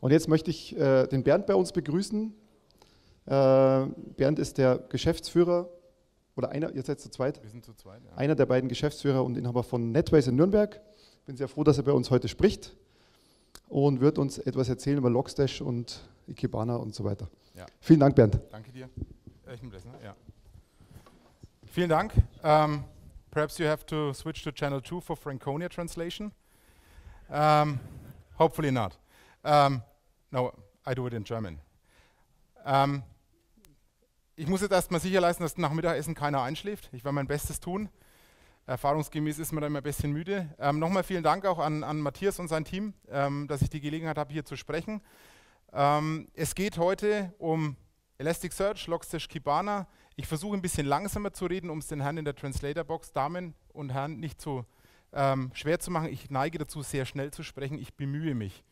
Und jetzt möchte ich äh, den Bernd bei uns begrüßen. Äh, Bernd ist der Geschäftsführer oder einer, ihr seid zu zweit? Wir sind zu zweit, ja. Einer der beiden Geschäftsführer und Inhaber von Netways in Nürnberg. Bin sehr froh, dass er bei uns heute spricht und wird uns etwas erzählen über Logstash und Ikebana und so weiter. Ja. Vielen Dank, Bernd. Danke dir. Ich nehme das, ne? Ja. Vielen Dank. Um, perhaps you have to switch to channel 2 for Franconia translation. Um, hopefully not. Um, no, I do it in German. Um, ich muss jetzt erstmal sicherleisten, dass nach Mittagessen keiner einschläft. Ich werde mein Bestes tun. Erfahrungsgemäß ist man da immer ein bisschen müde. Ähm, Nochmal vielen Dank auch an, an Matthias und sein Team, ähm, dass ich die Gelegenheit habe, hier zu sprechen. Ähm, es geht heute um Elasticsearch, Logstash, Kibana. Ich versuche ein bisschen langsamer zu reden, um es den Herren in der Translator-Box, Damen und Herren, nicht zu ähm, schwer zu machen. Ich neige dazu, sehr schnell zu sprechen. Ich bemühe mich.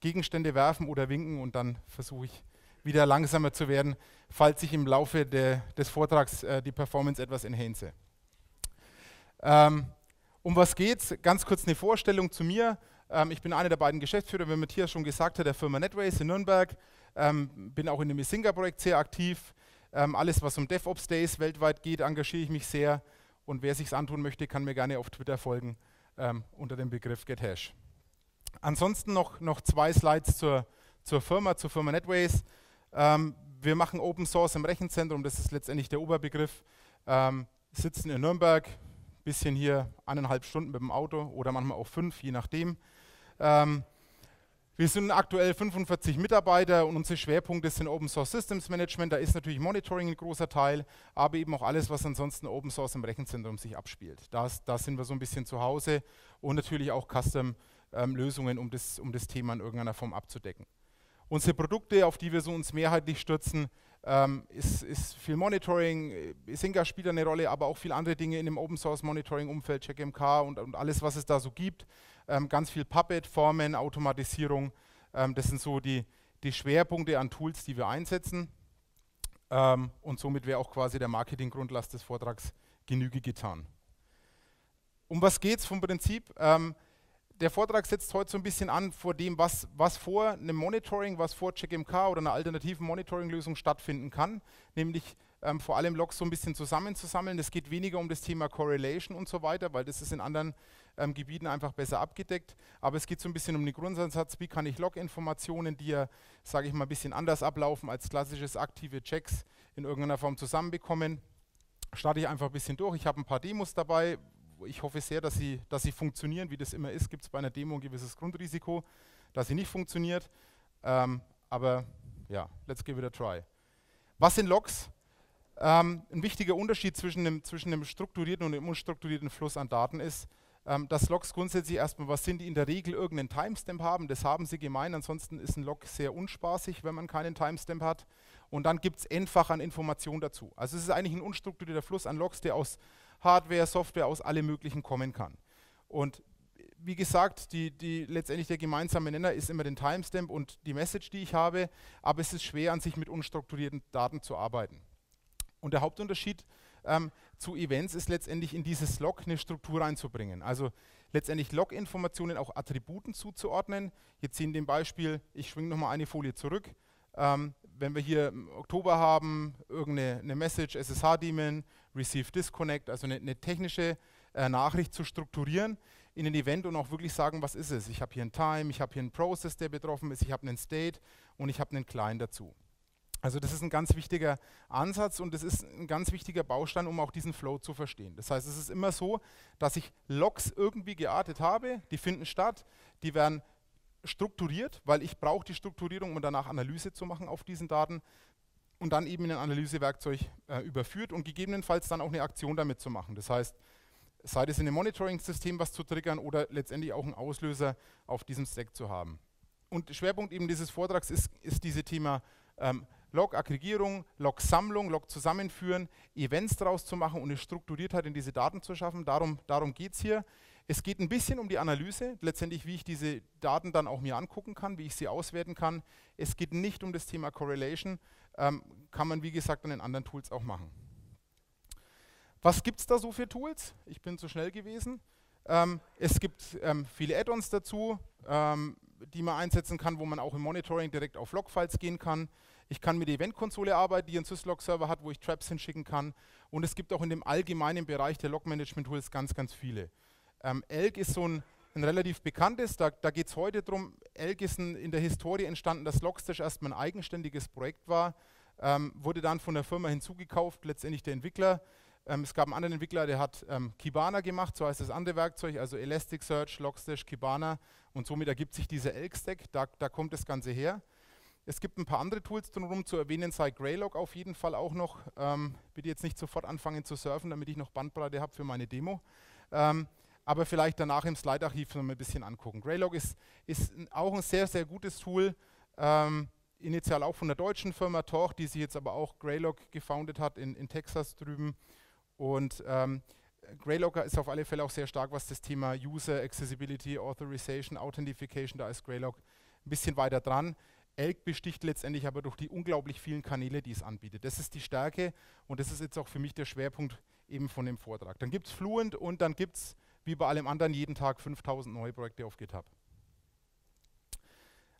Gegenstände werfen oder winken und dann versuche ich wieder langsamer zu werden, falls ich im Laufe de, des Vortrags äh, die Performance etwas enhance. Ähm, um was geht's? Ganz kurz eine Vorstellung zu mir. Ähm, ich bin einer der beiden Geschäftsführer, wie Matthias schon gesagt hat, der Firma NetWays in Nürnberg. Ähm, bin auch in dem Isinga-Projekt sehr aktiv. Ähm, alles, was um DevOps Days weltweit geht, engagiere ich mich sehr. Und wer sich antun möchte, kann mir gerne auf Twitter folgen ähm, unter dem Begriff GetHash. Ansonsten noch, noch zwei Slides zur, zur Firma, zur Firma NetWays. Ähm, wir machen Open Source im Rechenzentrum, das ist letztendlich der Oberbegriff. Ähm, sitzen in Nürnberg, bisschen hier eineinhalb Stunden mit dem Auto oder manchmal auch fünf, je nachdem. Ähm, wir sind aktuell 45 Mitarbeiter und unsere Schwerpunkte sind Open Source Systems Management. Da ist natürlich Monitoring ein großer Teil, aber eben auch alles, was ansonsten Open Source im Rechenzentrum sich abspielt. Da sind wir so ein bisschen zu Hause und natürlich auch Custom-Lösungen, ähm, um, das, um das Thema in irgendeiner Form abzudecken. Unsere Produkte, auf die wir so uns mehrheitlich stürzen, ähm, ist, ist, viel Monitoring, Singa spielt eine Rolle, aber auch viele andere Dinge in dem Open Source Monitoring Umfeld, CheckMK und, und alles, was es da so gibt. Ähm, ganz viel Puppet, Formen, Automatisierung. Ähm, das sind so die, die, Schwerpunkte an Tools, die wir einsetzen. Ähm, und somit wäre auch quasi der Marketinggrundlast des Vortrags Genüge getan. Um was geht es vom Prinzip? Der Vortrag setzt heute so ein bisschen an vor dem, was, was vor einem Monitoring, was vor CheckMK oder einer alternativen Monitoring-Lösung stattfinden kann, nämlich ähm, vor allem Logs so ein bisschen zusammenzusammeln. Es geht weniger um das Thema Correlation und so weiter, weil das ist in anderen ähm, Gebieten einfach besser abgedeckt. Aber es geht so ein bisschen um den Grundsatz, wie kann ich Log-Informationen, die ja, sage ich mal, ein bisschen anders ablaufen als klassisches aktive Checks in irgendeiner Form zusammenbekommen. Starte ich einfach ein bisschen durch. Ich habe ein paar Demos dabei, ich hoffe sehr, dass sie, dass sie funktionieren. Wie das immer ist, gibt es bei einer Demo ein gewisses Grundrisiko, dass sie nicht funktioniert. Ähm, aber ja, let's give it a try. Was sind Logs? Ähm, ein wichtiger Unterschied zwischen dem, zwischen dem strukturierten und dem unstrukturierten Fluss an Daten ist, ähm, dass Logs grundsätzlich erstmal was sind, die in der Regel irgendeinen Timestamp haben. Das haben sie gemein, ansonsten ist ein Log sehr unspaßig, wenn man keinen Timestamp hat. Und dann gibt es einfach an Informationen dazu. Also es ist eigentlich ein unstrukturierter Fluss an Logs, der aus Hardware, Software aus allem Möglichen kommen kann. Und wie gesagt, die, die, letztendlich der gemeinsame Nenner ist immer den Timestamp und die Message, die ich habe, aber es ist schwer, an sich mit unstrukturierten Daten zu arbeiten. Und der Hauptunterschied ähm, zu Events ist letztendlich in dieses Log eine Struktur reinzubringen. Also letztendlich Log-Informationen auch Attributen zuzuordnen. Jetzt sehen dem Beispiel, ich schwinge nochmal eine Folie zurück. Ähm, wenn wir hier im Oktober haben, irgendeine Message, SSH-Daemon, Receive Disconnect, also eine, eine technische äh, Nachricht zu strukturieren in ein Event und auch wirklich sagen, was ist es? Ich habe hier einen Time, ich habe hier einen Process, der betroffen ist, ich habe einen State und ich habe einen Client dazu. Also das ist ein ganz wichtiger Ansatz und das ist ein ganz wichtiger Baustein, um auch diesen Flow zu verstehen. Das heißt, es ist immer so, dass ich Logs irgendwie geartet habe, die finden statt, die werden strukturiert, weil ich brauche die Strukturierung, um danach Analyse zu machen auf diesen Daten und dann eben in ein Analysewerkzeug äh, überführt und gegebenenfalls dann auch eine Aktion damit zu machen. Das heißt, sei es in einem Monitoring-System was zu triggern oder letztendlich auch einen Auslöser auf diesem Stack zu haben. Und Schwerpunkt eben dieses Vortrags ist, ist dieses Thema ähm, Log-Aggregierung, Log-Sammlung, Log-Zusammenführen, Events daraus zu machen und eine Strukturiertheit in diese Daten zu schaffen. Darum, darum geht es hier. Es geht ein bisschen um die Analyse, letztendlich wie ich diese Daten dann auch mir angucken kann, wie ich sie auswerten kann. Es geht nicht um das Thema Correlation, ähm, kann man wie gesagt an den anderen Tools auch machen. Was gibt es da so für Tools? Ich bin zu schnell gewesen. Ähm, es gibt ähm, viele Add-ons dazu. Ähm, die man einsetzen kann, wo man auch im Monitoring direkt auf Logfiles gehen kann. Ich kann mit der Event-Konsole arbeiten, die einen Syslog-Server hat, wo ich Traps hinschicken kann. Und es gibt auch in dem allgemeinen Bereich der Log-Management-Tools ganz, ganz viele. Ähm, Elk ist so ein, ein relativ bekanntes, da, da geht es heute ist ein, in der Historie entstanden, dass Logstash erstmal ein eigenständiges Projekt war, ähm, wurde dann von der Firma hinzugekauft, letztendlich der Entwickler. Ähm, es gab einen anderen Entwickler, der hat ähm, Kibana gemacht, so heißt das andere Werkzeug, also Elasticsearch, Logstash, Kibana und somit ergibt sich dieser Elk-Stack, da, da kommt das Ganze her. Es gibt ein paar andere Tools drumherum zu erwähnen, sei Greylog auf jeden Fall auch noch. Ähm, bitte jetzt nicht sofort anfangen zu surfen, damit ich noch Bandbreite habe für meine Demo. Ähm, aber vielleicht danach im Slide-Archiv noch mal ein bisschen angucken. Greylog ist, ist auch ein sehr, sehr gutes Tool. Ähm, initial auch von der deutschen Firma Torch, die sich jetzt aber auch Greylog gefoundet hat in, in Texas drüben. Und ähm, Greylog ist auf alle Fälle auch sehr stark, was das Thema User Accessibility, Authorization, Authentification, da ist Greylog ein bisschen weiter dran. Elk besticht letztendlich aber durch die unglaublich vielen Kanäle, die es anbietet. Das ist die Stärke und das ist jetzt auch für mich der Schwerpunkt eben von dem Vortrag. Dann gibt es Fluent und dann gibt es, wie bei allem anderen, jeden Tag 5000 neue Projekte auf GitHub.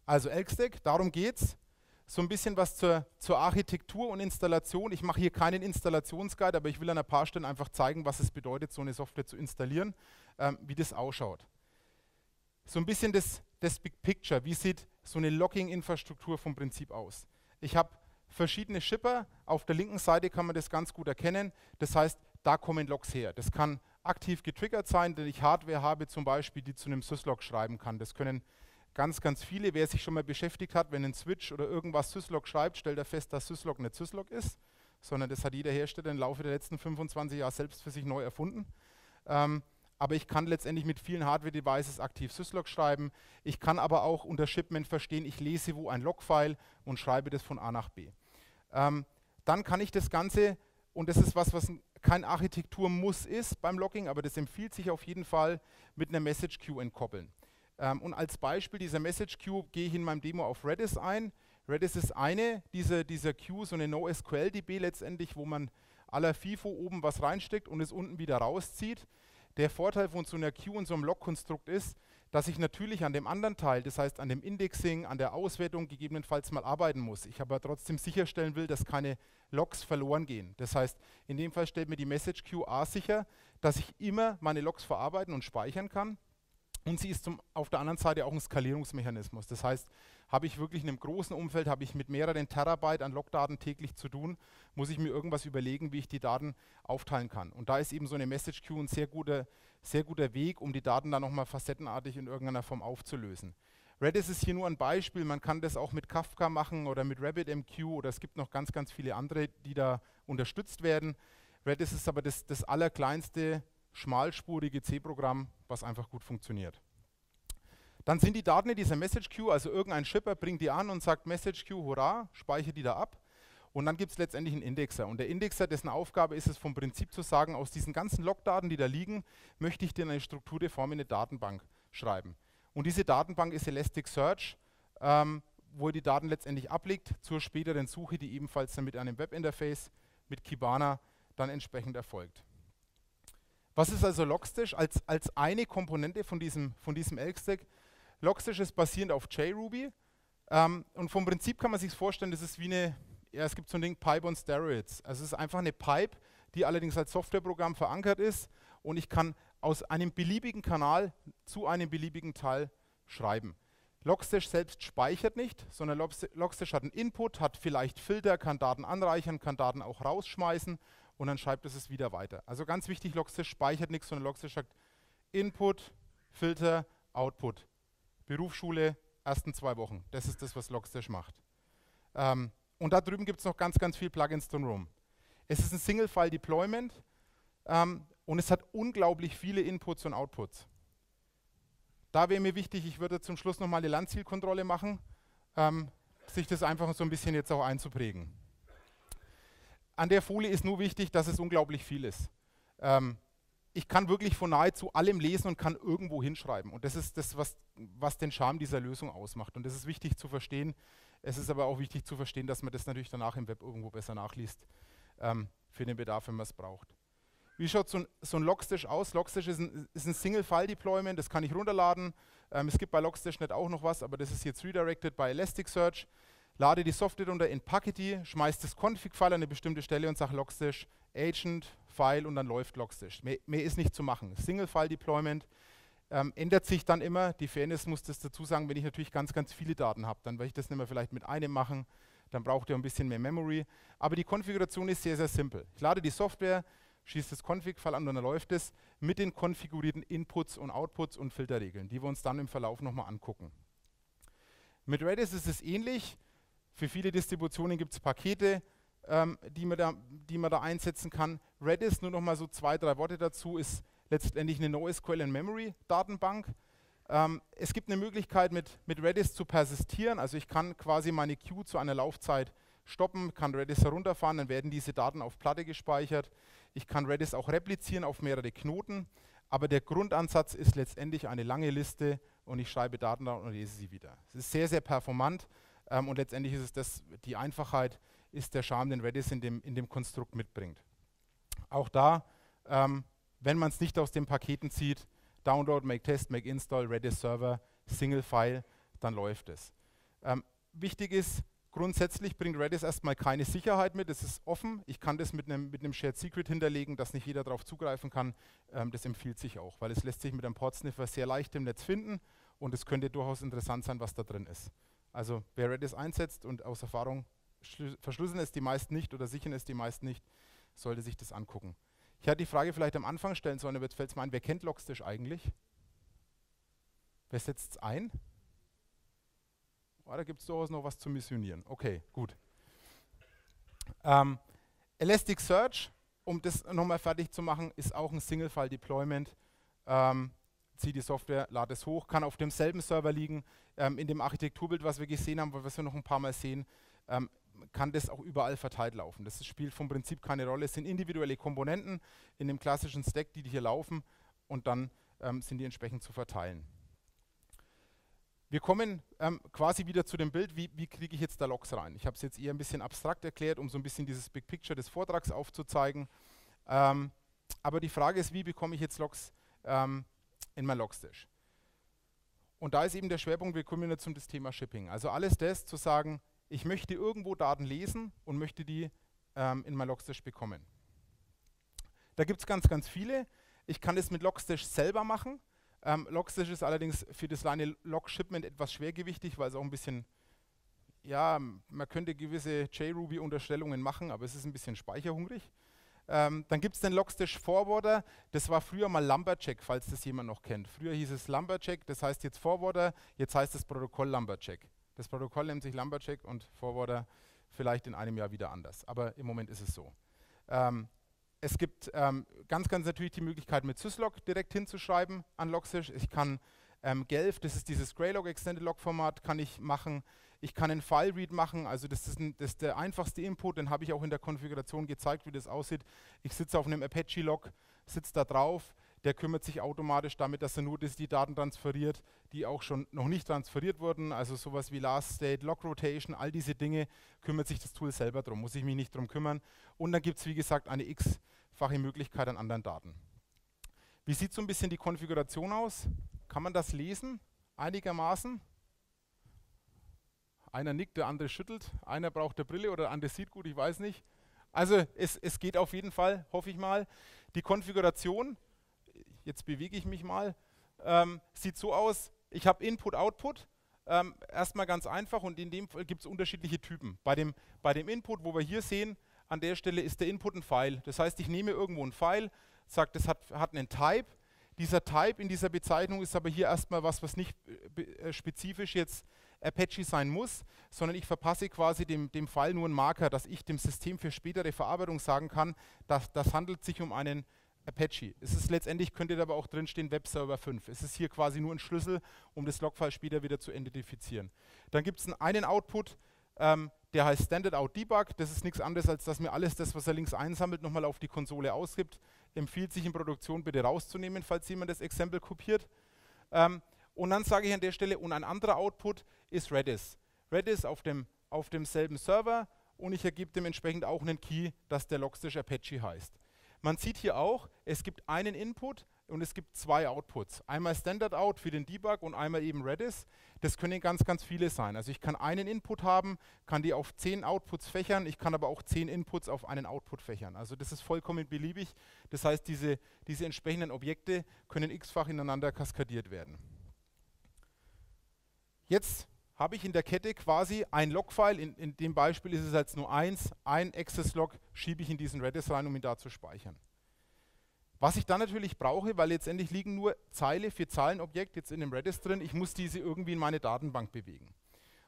Also Elk-Stack, darum geht es. So ein bisschen was zur, zur Architektur und Installation. Ich mache hier keinen Installationsguide, aber ich will an ein paar Stellen einfach zeigen, was es bedeutet, so eine Software zu installieren, ähm, wie das ausschaut. So ein bisschen das, das Big Picture. Wie sieht so eine Logging-Infrastruktur vom Prinzip aus? Ich habe verschiedene Shipper. Auf der linken Seite kann man das ganz gut erkennen. Das heißt, da kommen Logs her. Das kann aktiv getriggert sein, denn ich Hardware habe zum Beispiel, die zu einem Syslog schreiben kann. Das können ganz, ganz viele. Wer sich schon mal beschäftigt hat, wenn ein Switch oder irgendwas Syslog schreibt, stellt er fest, dass Syslog nicht Syslog ist, sondern das hat jeder Hersteller im Laufe der letzten 25 Jahre selbst für sich neu erfunden. Ähm, aber ich kann letztendlich mit vielen Hardware-Devices aktiv Syslog schreiben. Ich kann aber auch unter Shipment verstehen, ich lese wo ein Logfile und schreibe das von A nach B. Ähm, dann kann ich das Ganze, und das ist was, was kein Architekturmuss ist beim Logging, aber das empfiehlt sich auf jeden Fall, mit einer Message Queue entkoppeln. Ähm, und als Beispiel dieser Message Queue gehe ich in meinem Demo auf Redis ein. Redis ist eine dieser, dieser Queue, so eine NoSQL-DB letztendlich, wo man aller FIFO oben was reinsteckt und es unten wieder rauszieht. Der Vorteil von so einer Queue und so einem Log-Konstrukt ist, dass ich natürlich an dem anderen Teil, das heißt an dem Indexing, an der Auswertung gegebenenfalls mal arbeiten muss. Ich aber trotzdem sicherstellen will, dass keine Logs verloren gehen. Das heißt, in dem Fall stellt mir die Message A sicher, dass ich immer meine Logs verarbeiten und speichern kann. Und sie ist zum, auf der anderen Seite auch ein Skalierungsmechanismus. Das heißt, habe ich wirklich in einem großen Umfeld, habe ich mit mehreren Terabyte an Logdaten täglich zu tun, muss ich mir irgendwas überlegen, wie ich die Daten aufteilen kann. Und da ist eben so eine Message Queue ein sehr guter, sehr guter Weg, um die Daten dann nochmal facettenartig in irgendeiner Form aufzulösen. Redis ist hier nur ein Beispiel, man kann das auch mit Kafka machen oder mit RabbitMQ oder es gibt noch ganz, ganz viele andere, die da unterstützt werden. Redis ist aber das, das allerkleinste schmalspurige C-Programm, was einfach gut funktioniert. Dann sind die Daten in dieser Message Queue, also irgendein Shipper bringt die an und sagt Message Queue, hurra, speichere die da ab. Und dann gibt es letztendlich einen Indexer. Und der Indexer, dessen Aufgabe ist es vom Prinzip zu sagen, aus diesen ganzen Logdaten, die da liegen, möchte ich dir eine Strukturreform in eine Datenbank schreiben. Und diese Datenbank ist Elasticsearch, ähm, wo er die Daten letztendlich ablegt zur späteren Suche, die ebenfalls dann mit einem Webinterface, mit Kibana dann entsprechend erfolgt. Was ist also Logstash als, als eine Komponente von diesem, von diesem Elk-Stack? Logstash ist basierend auf JRuby ähm, und vom Prinzip kann man sich vorstellen, das ist wie eine, ja, es gibt so ein Ding Pipe on Steroids. Also es ist einfach eine Pipe, die allerdings als Softwareprogramm verankert ist und ich kann aus einem beliebigen Kanal zu einem beliebigen Teil schreiben. Logstash selbst speichert nicht, sondern Logstash hat einen Input, hat vielleicht Filter, kann Daten anreichern, kann Daten auch rausschmeißen und dann schreibt es es wieder weiter. Also ganz wichtig, Logstash speichert nichts, sondern Logstash sagt Input, Filter, Output. Berufsschule, ersten zwei Wochen. Das ist das, was Logstash macht. Ähm, und da drüben gibt es noch ganz, ganz viel Plugins drumherum. Es ist ein Single-File-Deployment ähm, und es hat unglaublich viele Inputs und Outputs. Da wäre mir wichtig, ich würde zum Schluss nochmal eine Landzielkontrolle machen, ähm, sich das einfach so ein bisschen jetzt auch einzuprägen. An der Folie ist nur wichtig, dass es unglaublich viel ist. Ähm, ich kann wirklich von nahezu allem lesen und kann irgendwo hinschreiben. Und das ist das, was, was den Charme dieser Lösung ausmacht. Und das ist wichtig zu verstehen. Es ist aber auch wichtig zu verstehen, dass man das natürlich danach im Web irgendwo besser nachliest, ähm, für den Bedarf, wenn man es braucht. Wie schaut so ein, so ein Logstash aus? Logstash ist ein, ist ein Single-File-Deployment, das kann ich runterladen. Ähm, es gibt bei Logstash.net auch noch was, aber das ist jetzt redirected bei Elasticsearch. Lade die Software runter in Packety, schmeißt das Config-File an eine bestimmte Stelle und sage Logstash Agent, File und dann läuft Logstash. Mehr, mehr ist nicht zu machen. Single-File-Deployment ähm, ändert sich dann immer. Die Fairness muss das dazu sagen, wenn ich natürlich ganz, ganz viele Daten habe, dann werde ich das nicht mehr vielleicht mit einem machen, dann braucht ihr ein bisschen mehr Memory. Aber die Konfiguration ist sehr, sehr simpel. Ich lade die Software, schieße das Config-File an und dann läuft es mit den konfigurierten Inputs und Outputs und Filterregeln, die wir uns dann im Verlauf nochmal angucken. Mit Redis ist es ähnlich. Für viele Distributionen gibt es Pakete, ähm, die, man da, die man da einsetzen kann. Redis, nur nochmal so zwei, drei Worte dazu, ist letztendlich eine NoSQL in Memory Datenbank. Ähm, es gibt eine Möglichkeit mit, mit Redis zu persistieren, also ich kann quasi meine Queue zu einer Laufzeit stoppen, kann Redis herunterfahren, dann werden diese Daten auf Platte gespeichert. Ich kann Redis auch replizieren auf mehrere Knoten, aber der Grundansatz ist letztendlich eine lange Liste und ich schreibe Daten da und lese sie wieder. Es ist sehr, sehr performant ähm, und letztendlich ist es das, die Einfachheit ist der Charme, den Redis in dem, in dem Konstrukt mitbringt. Auch da, ähm, wenn man es nicht aus den Paketen zieht, Download, Make Test, Make Install, Redis Server, Single File, dann läuft es. Ähm, wichtig ist, grundsätzlich bringt Redis erstmal keine Sicherheit mit, es ist offen. Ich kann das mit einem mit Shared Secret hinterlegen, dass nicht jeder darauf zugreifen kann. Ähm, das empfiehlt sich auch, weil es lässt sich mit einem Portsniffer sehr leicht im Netz finden und es könnte durchaus interessant sein, was da drin ist. Also wer Redis einsetzt und aus Erfahrung verschlüsseln es die meisten nicht oder sichern es die meisten nicht, sollte sich das angucken. Ich hätte die Frage vielleicht am Anfang stellen sollen, aber jetzt fällt es mir ein, wer kennt Logstash eigentlich? Wer setzt es ein? Oh, da gibt es durchaus noch was zu missionieren. Okay, gut. Ähm, Elasticsearch, um das nochmal fertig zu machen, ist auch ein Single-File-Deployment. Ähm, ziehe die Software, lade es hoch, kann auf demselben Server liegen. Ähm, in dem Architekturbild, was wir gesehen haben, was wir noch ein paar Mal sehen, ähm, kann das auch überall verteilt laufen. Das spielt vom Prinzip keine Rolle. Es sind individuelle Komponenten in dem klassischen Stack, die hier laufen und dann ähm, sind die entsprechend zu verteilen. Wir kommen ähm, quasi wieder zu dem Bild, wie, wie kriege ich jetzt da Logs rein. Ich habe es jetzt eher ein bisschen abstrakt erklärt, um so ein bisschen dieses Big Picture des Vortrags aufzuzeigen. Ähm, aber die Frage ist, wie bekomme ich jetzt Logs ähm, in mein Logstash? Und da ist eben der Schwerpunkt, wir kommen jetzt zum das Thema Shipping. Also alles das zu sagen, ich möchte irgendwo Daten lesen und möchte die ähm, in mein Logstash bekommen. Da gibt es ganz, ganz viele. Ich kann das mit Logstash selber machen. Ähm, Logstash ist allerdings für das reine Log-Shipment etwas schwergewichtig, weil es auch ein bisschen, ja, man könnte gewisse JRuby-Unterstellungen machen, aber es ist ein bisschen speicherhungrig. Ähm, dann gibt es den Logstash Forwarder, das war früher mal Lumberjack, falls das jemand noch kennt. Früher hieß es Lumberjack, das heißt jetzt Forwarder, jetzt heißt das Protokoll Lumberjack. Das Protokoll nennt sich Lumberjack und Forwarder vielleicht in einem Jahr wieder anders. Aber im Moment ist es so. Ähm, es gibt ähm, ganz, ganz natürlich die Möglichkeit, mit Syslog direkt hinzuschreiben an Logstash. Ich kann ähm, Gelf, das ist dieses Greylog Extended Log Format, kann ich machen. Ich kann einen File Read machen, also das ist, ein, das ist der einfachste Input, den habe ich auch in der Konfiguration gezeigt, wie das aussieht. Ich sitze auf einem Apache Log, sitze da drauf, der kümmert sich automatisch damit, dass er nur das, die Daten transferiert, die auch schon noch nicht transferiert wurden, also sowas wie Last State, Log Rotation, all diese Dinge kümmert sich das Tool selber drum, muss ich mich nicht drum kümmern. Und dann gibt es, wie gesagt, eine x-fache Möglichkeit an anderen Daten. Wie sieht so ein bisschen die Konfiguration aus? Kann man das lesen? Einigermaßen? Einer nickt, der andere schüttelt, einer braucht eine Brille oder der andere sieht gut, ich weiß nicht. Also es, es geht auf jeden Fall, hoffe ich mal. Die Konfiguration jetzt bewege ich mich mal, ähm, sieht so aus, ich habe Input, Output, ähm, erstmal ganz einfach und in dem Fall gibt es unterschiedliche Typen. Bei dem, bei dem Input, wo wir hier sehen, an der Stelle ist der Input ein File. Das heißt, ich nehme irgendwo ein File, sage, das hat, hat einen Type. Dieser Type in dieser Bezeichnung ist aber hier erstmal was, was nicht äh, spezifisch jetzt Apache sein muss, sondern ich verpasse quasi dem, dem File nur einen Marker, dass ich dem System für spätere Verarbeitung sagen kann, dass das handelt sich um einen Apache. Es ist letztendlich, könnte aber auch drinstehen, Webserver 5. Es ist hier quasi nur ein Schlüssel, um das Logfile später wieder zu identifizieren. Dann gibt es einen Output, ähm, der heißt Standard Out Debug. Das ist nichts anderes, als dass mir alles das, was er links einsammelt, nochmal auf die Konsole ausgibt. Empfiehlt sich in Produktion bitte rauszunehmen, falls jemand das Exempel kopiert. Ähm, und dann sage ich an der Stelle, und ein anderer Output ist Redis. Redis auf, dem, auf demselben Server und ich ergebe dementsprechend auch einen Key, dass der Logstash Apache heißt. man sieht hier auch, es gibt einen Input und es gibt zwei Outputs. Einmal Standard Out für den Debug und einmal eben Redis. Das können ganz, ganz viele sein. Also ich kann einen Input haben, kann die auf zehn Outputs fächern, ich kann aber auch zehn Inputs auf einen Output fächern. Also das ist vollkommen beliebig. Das heißt, diese, diese entsprechenden Objekte können x-fach ineinander kaskadiert werden. Jetzt habe ich in der Kette quasi ein Logfile, in, in dem Beispiel ist es jetzt nur eins, ein Access-Log schiebe ich in diesen Redis rein, um ihn da zu speichern. Was ich dann natürlich brauche, weil letztendlich liegen nur Zeile für Zahlenobjekt jetzt in dem Redis drin, ich muss diese irgendwie in meine Datenbank bewegen.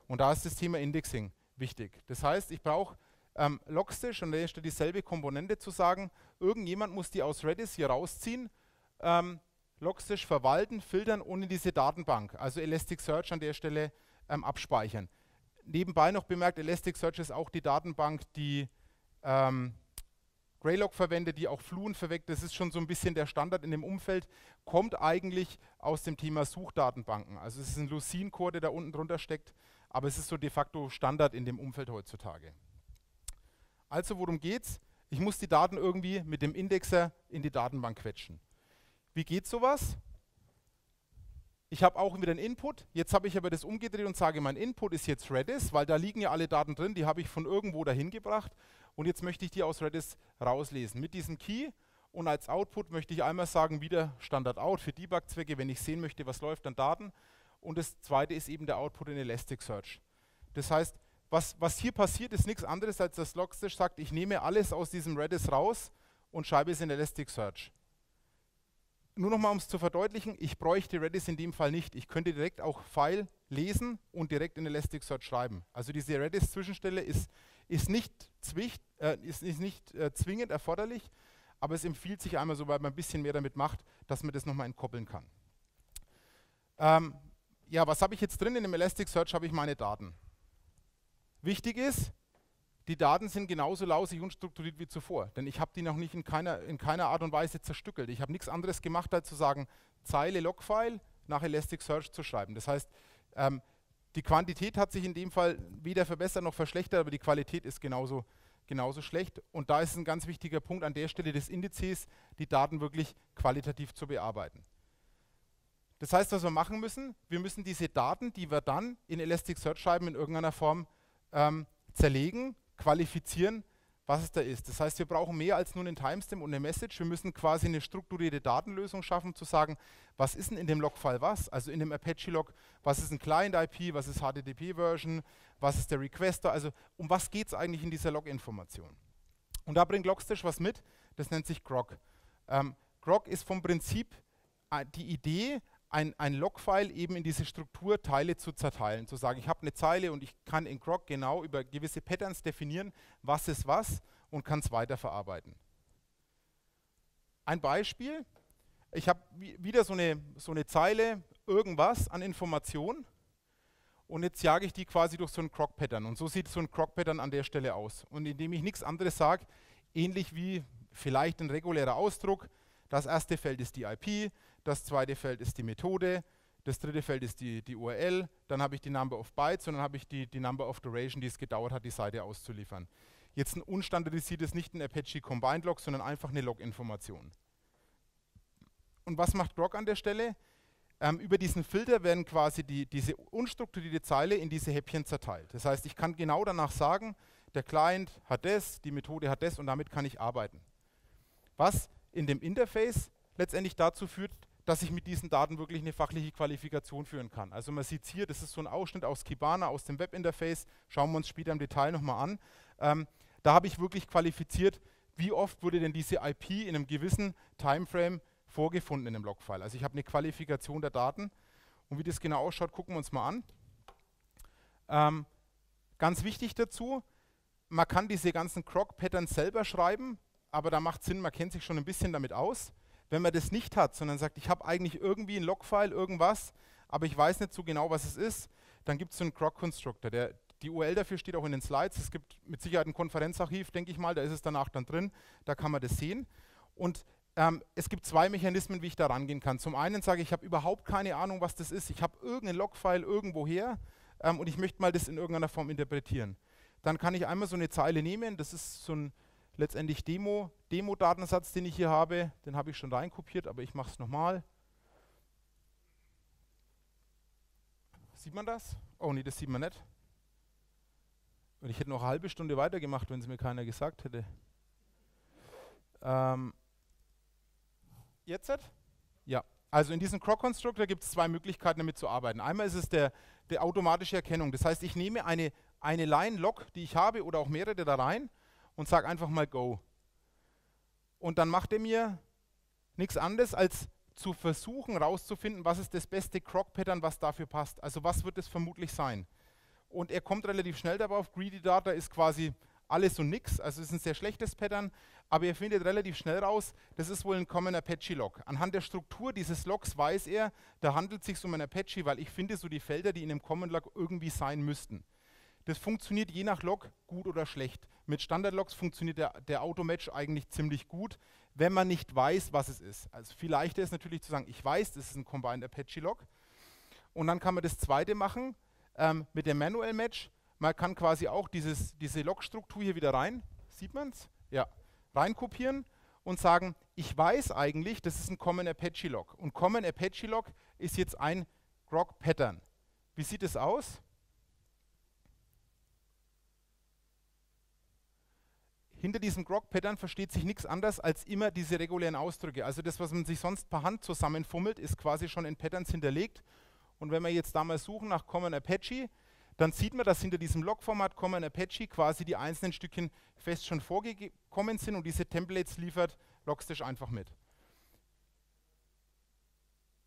Und da ist das Thema Indexing wichtig. Das heißt, ich brauche ähm, Logstash und da ist dieselbe Komponente zu sagen, irgendjemand muss die aus Redis hier rausziehen, ähm, Logstash verwalten, filtern in diese Datenbank, also Elasticsearch an der Stelle ähm, abspeichern. Nebenbei noch bemerkt, Elasticsearch ist auch die Datenbank, die ähm, Greylog verwendet, die auch Fluent verweckt. Das ist schon so ein bisschen der Standard in dem Umfeld, kommt eigentlich aus dem Thema Suchdatenbanken. Also es ist ein Lucene-Core, der da unten drunter steckt, aber es ist so de facto Standard in dem Umfeld heutzutage. Also worum geht's? Ich muss die Daten irgendwie mit dem Indexer in die Datenbank quetschen. Wie geht sowas? Ich habe auch wieder einen Input. Jetzt habe ich aber das umgedreht und sage, mein Input ist jetzt Redis, weil da liegen ja alle Daten drin, die habe ich von irgendwo dahin gebracht und jetzt möchte ich die aus Redis rauslesen. Mit diesem Key und als Output möchte ich einmal sagen, wieder Standard Out für Debug-Zwecke, wenn ich sehen möchte, was läuft an Daten. Und das zweite ist eben der Output in Elasticsearch. Das heißt, was, was hier passiert, ist nichts anderes, als dass Logstash sagt, ich nehme alles aus diesem Redis raus und schreibe es in Elasticsearch. Nur nochmal, um es zu verdeutlichen, ich bräuchte Redis in dem Fall nicht. Ich könnte direkt auch File lesen und direkt in Elasticsearch schreiben. Also diese Redis-Zwischenstelle ist ist nicht, zwicht, äh, ist, ist nicht äh, zwingend erforderlich, aber es empfiehlt sich einmal, sobald man ein bisschen mehr damit macht, dass man das nochmal entkoppeln kann. Ähm, ja, was habe ich jetzt drin? In dem Elasticsearch habe ich meine Daten. Wichtig ist, die Daten sind genauso lausig und strukturiert wie zuvor, denn ich habe die noch nicht in keiner, in keiner Art und Weise zerstückelt. Ich habe nichts anderes gemacht, als zu sagen, Zeile Logfile nach Elasticsearch zu schreiben. Das heißt, ähm, die Quantität hat sich in dem Fall weder verbessert noch verschlechtert, aber die Qualität ist genauso, genauso schlecht. Und da ist ein ganz wichtiger Punkt an der Stelle des Indizes, die Daten wirklich qualitativ zu bearbeiten. Das heißt, was wir machen müssen, wir müssen diese Daten, die wir dann in Elasticsearch schreiben, in irgendeiner Form ähm, zerlegen, qualifizieren was es da ist. Das heißt, wir brauchen mehr als nur einen Timestamp und eine Message. Wir müssen quasi eine strukturierte Datenlösung schaffen, zu sagen, was ist denn in dem Logfile was? Also in dem Apache-Log, was ist ein Client-IP, was ist HTTP-Version, was ist der Requester? Also um was geht es eigentlich in dieser Log-Information? Und da bringt Logstash was mit, das nennt sich Grog. Ähm, Grog ist vom Prinzip äh, die Idee, ein, ein Logfile eben in diese Strukturteile zu zerteilen, zu sagen, ich habe eine Zeile und ich kann in Grok genau über gewisse Patterns definieren, was ist was und kann es weiterverarbeiten. Ein Beispiel, ich habe wieder so eine, so eine Zeile, irgendwas an Information und jetzt jage ich die quasi durch so ein Croc-Pattern und so sieht so ein Croc-Pattern an der Stelle aus. Und indem ich nichts anderes sage, ähnlich wie vielleicht ein regulärer Ausdruck, das erste Feld ist die IP, das zweite Feld ist die Methode, das dritte Feld ist die, die URL, dann habe ich die Number of Bytes und dann habe ich die, die Number of Duration, die es gedauert hat, die Seite auszuliefern. Jetzt ein unstandardisiertes, nicht ein Apache Combined Log, sondern einfach eine Log-Information. Und was macht Grok an der Stelle? Ähm, über diesen Filter werden quasi die, diese unstrukturierte Zeile in diese Häppchen zerteilt. Das heißt, ich kann genau danach sagen, der Client hat das, die Methode hat das und damit kann ich arbeiten. Was in dem Interface letztendlich dazu führt, dass ich mit diesen Daten wirklich eine fachliche Qualifikation führen kann. Also man sieht hier, das ist so ein Ausschnitt aus Kibana, aus dem Webinterface, schauen wir uns später im Detail nochmal an. Ähm, da habe ich wirklich qualifiziert, wie oft wurde denn diese IP in einem gewissen Timeframe vorgefunden in einem Logfile. Also ich habe eine Qualifikation der Daten und wie das genau ausschaut, gucken wir uns mal an. Ähm, ganz wichtig dazu, man kann diese ganzen Croc-Patterns selber schreiben, aber da macht Sinn, man kennt sich schon ein bisschen damit aus. Wenn man das nicht hat, sondern sagt, ich habe eigentlich irgendwie ein Logfile, irgendwas, aber ich weiß nicht so genau, was es ist, dann gibt es so einen Croc-Constructor. Die URL dafür steht auch in den Slides. Es gibt mit Sicherheit ein Konferenzarchiv, denke ich mal, da ist es danach dann drin, da kann man das sehen. Und ähm, es gibt zwei Mechanismen, wie ich da rangehen kann. Zum einen sage ich, ich habe überhaupt keine Ahnung, was das ist. Ich habe irgendein Logfile irgendwoher ähm, und ich möchte mal das in irgendeiner Form interpretieren. Dann kann ich einmal so eine Zeile nehmen, das ist so ein letztendlich Demo, Demo-Datensatz, den ich hier habe, den habe ich schon reinkopiert, aber ich mache es nochmal. Sieht man das? Oh nee, das sieht man nicht. Und ich hätte noch eine halbe Stunde weitergemacht, wenn es mir keiner gesagt hätte. Ähm, jetzt? Ja. Also in diesem Croc Constructor gibt es zwei Möglichkeiten, damit zu arbeiten. Einmal ist es der, der automatische Erkennung. Das heißt, ich nehme eine, eine Line-Log, die ich habe, oder auch mehrere da rein und sage einfach mal Go. Und dann macht er mir nichts anderes, als zu versuchen herauszufinden, was ist das beste Croc-Pattern, was dafür passt. Also was wird es vermutlich sein. Und er kommt relativ schnell darauf, Greedy Data ist quasi alles und nix, also es ist ein sehr schlechtes Pattern, aber er findet relativ schnell raus, das ist wohl ein Common Apache Log. Anhand der Struktur dieses Logs weiß er, da handelt es sich um ein Apache, weil ich finde so die Felder, die in einem Common Log irgendwie sein müssten. Das funktioniert je nach Log gut oder schlecht. Mit Standard-Logs funktioniert der, der Automatch eigentlich ziemlich gut wenn man nicht weiß, was es ist. Also viel leichter ist natürlich zu sagen, ich weiß, das ist ein Combined Apache Log. Und dann kann man das zweite machen ähm, mit dem Manual Match. Man kann quasi auch dieses, diese Log-Struktur hier wieder rein, sieht man es? Ja, reinkopieren und sagen, ich weiß eigentlich, das ist ein Common Apache Log. Und Common Apache Log ist jetzt ein Grok Pattern. Wie sieht es aus? Hinter diesem Grog-Pattern versteht sich nichts anderes als immer diese regulären Ausdrücke. Also das, was man sich sonst per Hand zusammenfummelt, ist quasi schon in Patterns hinterlegt. Und wenn wir jetzt da mal suchen nach Common Apache, dann sieht man, dass hinter diesem Log-Format Common Apache quasi die einzelnen Stückchen fest schon vorgekommen sind und diese Templates liefert Logstash einfach mit.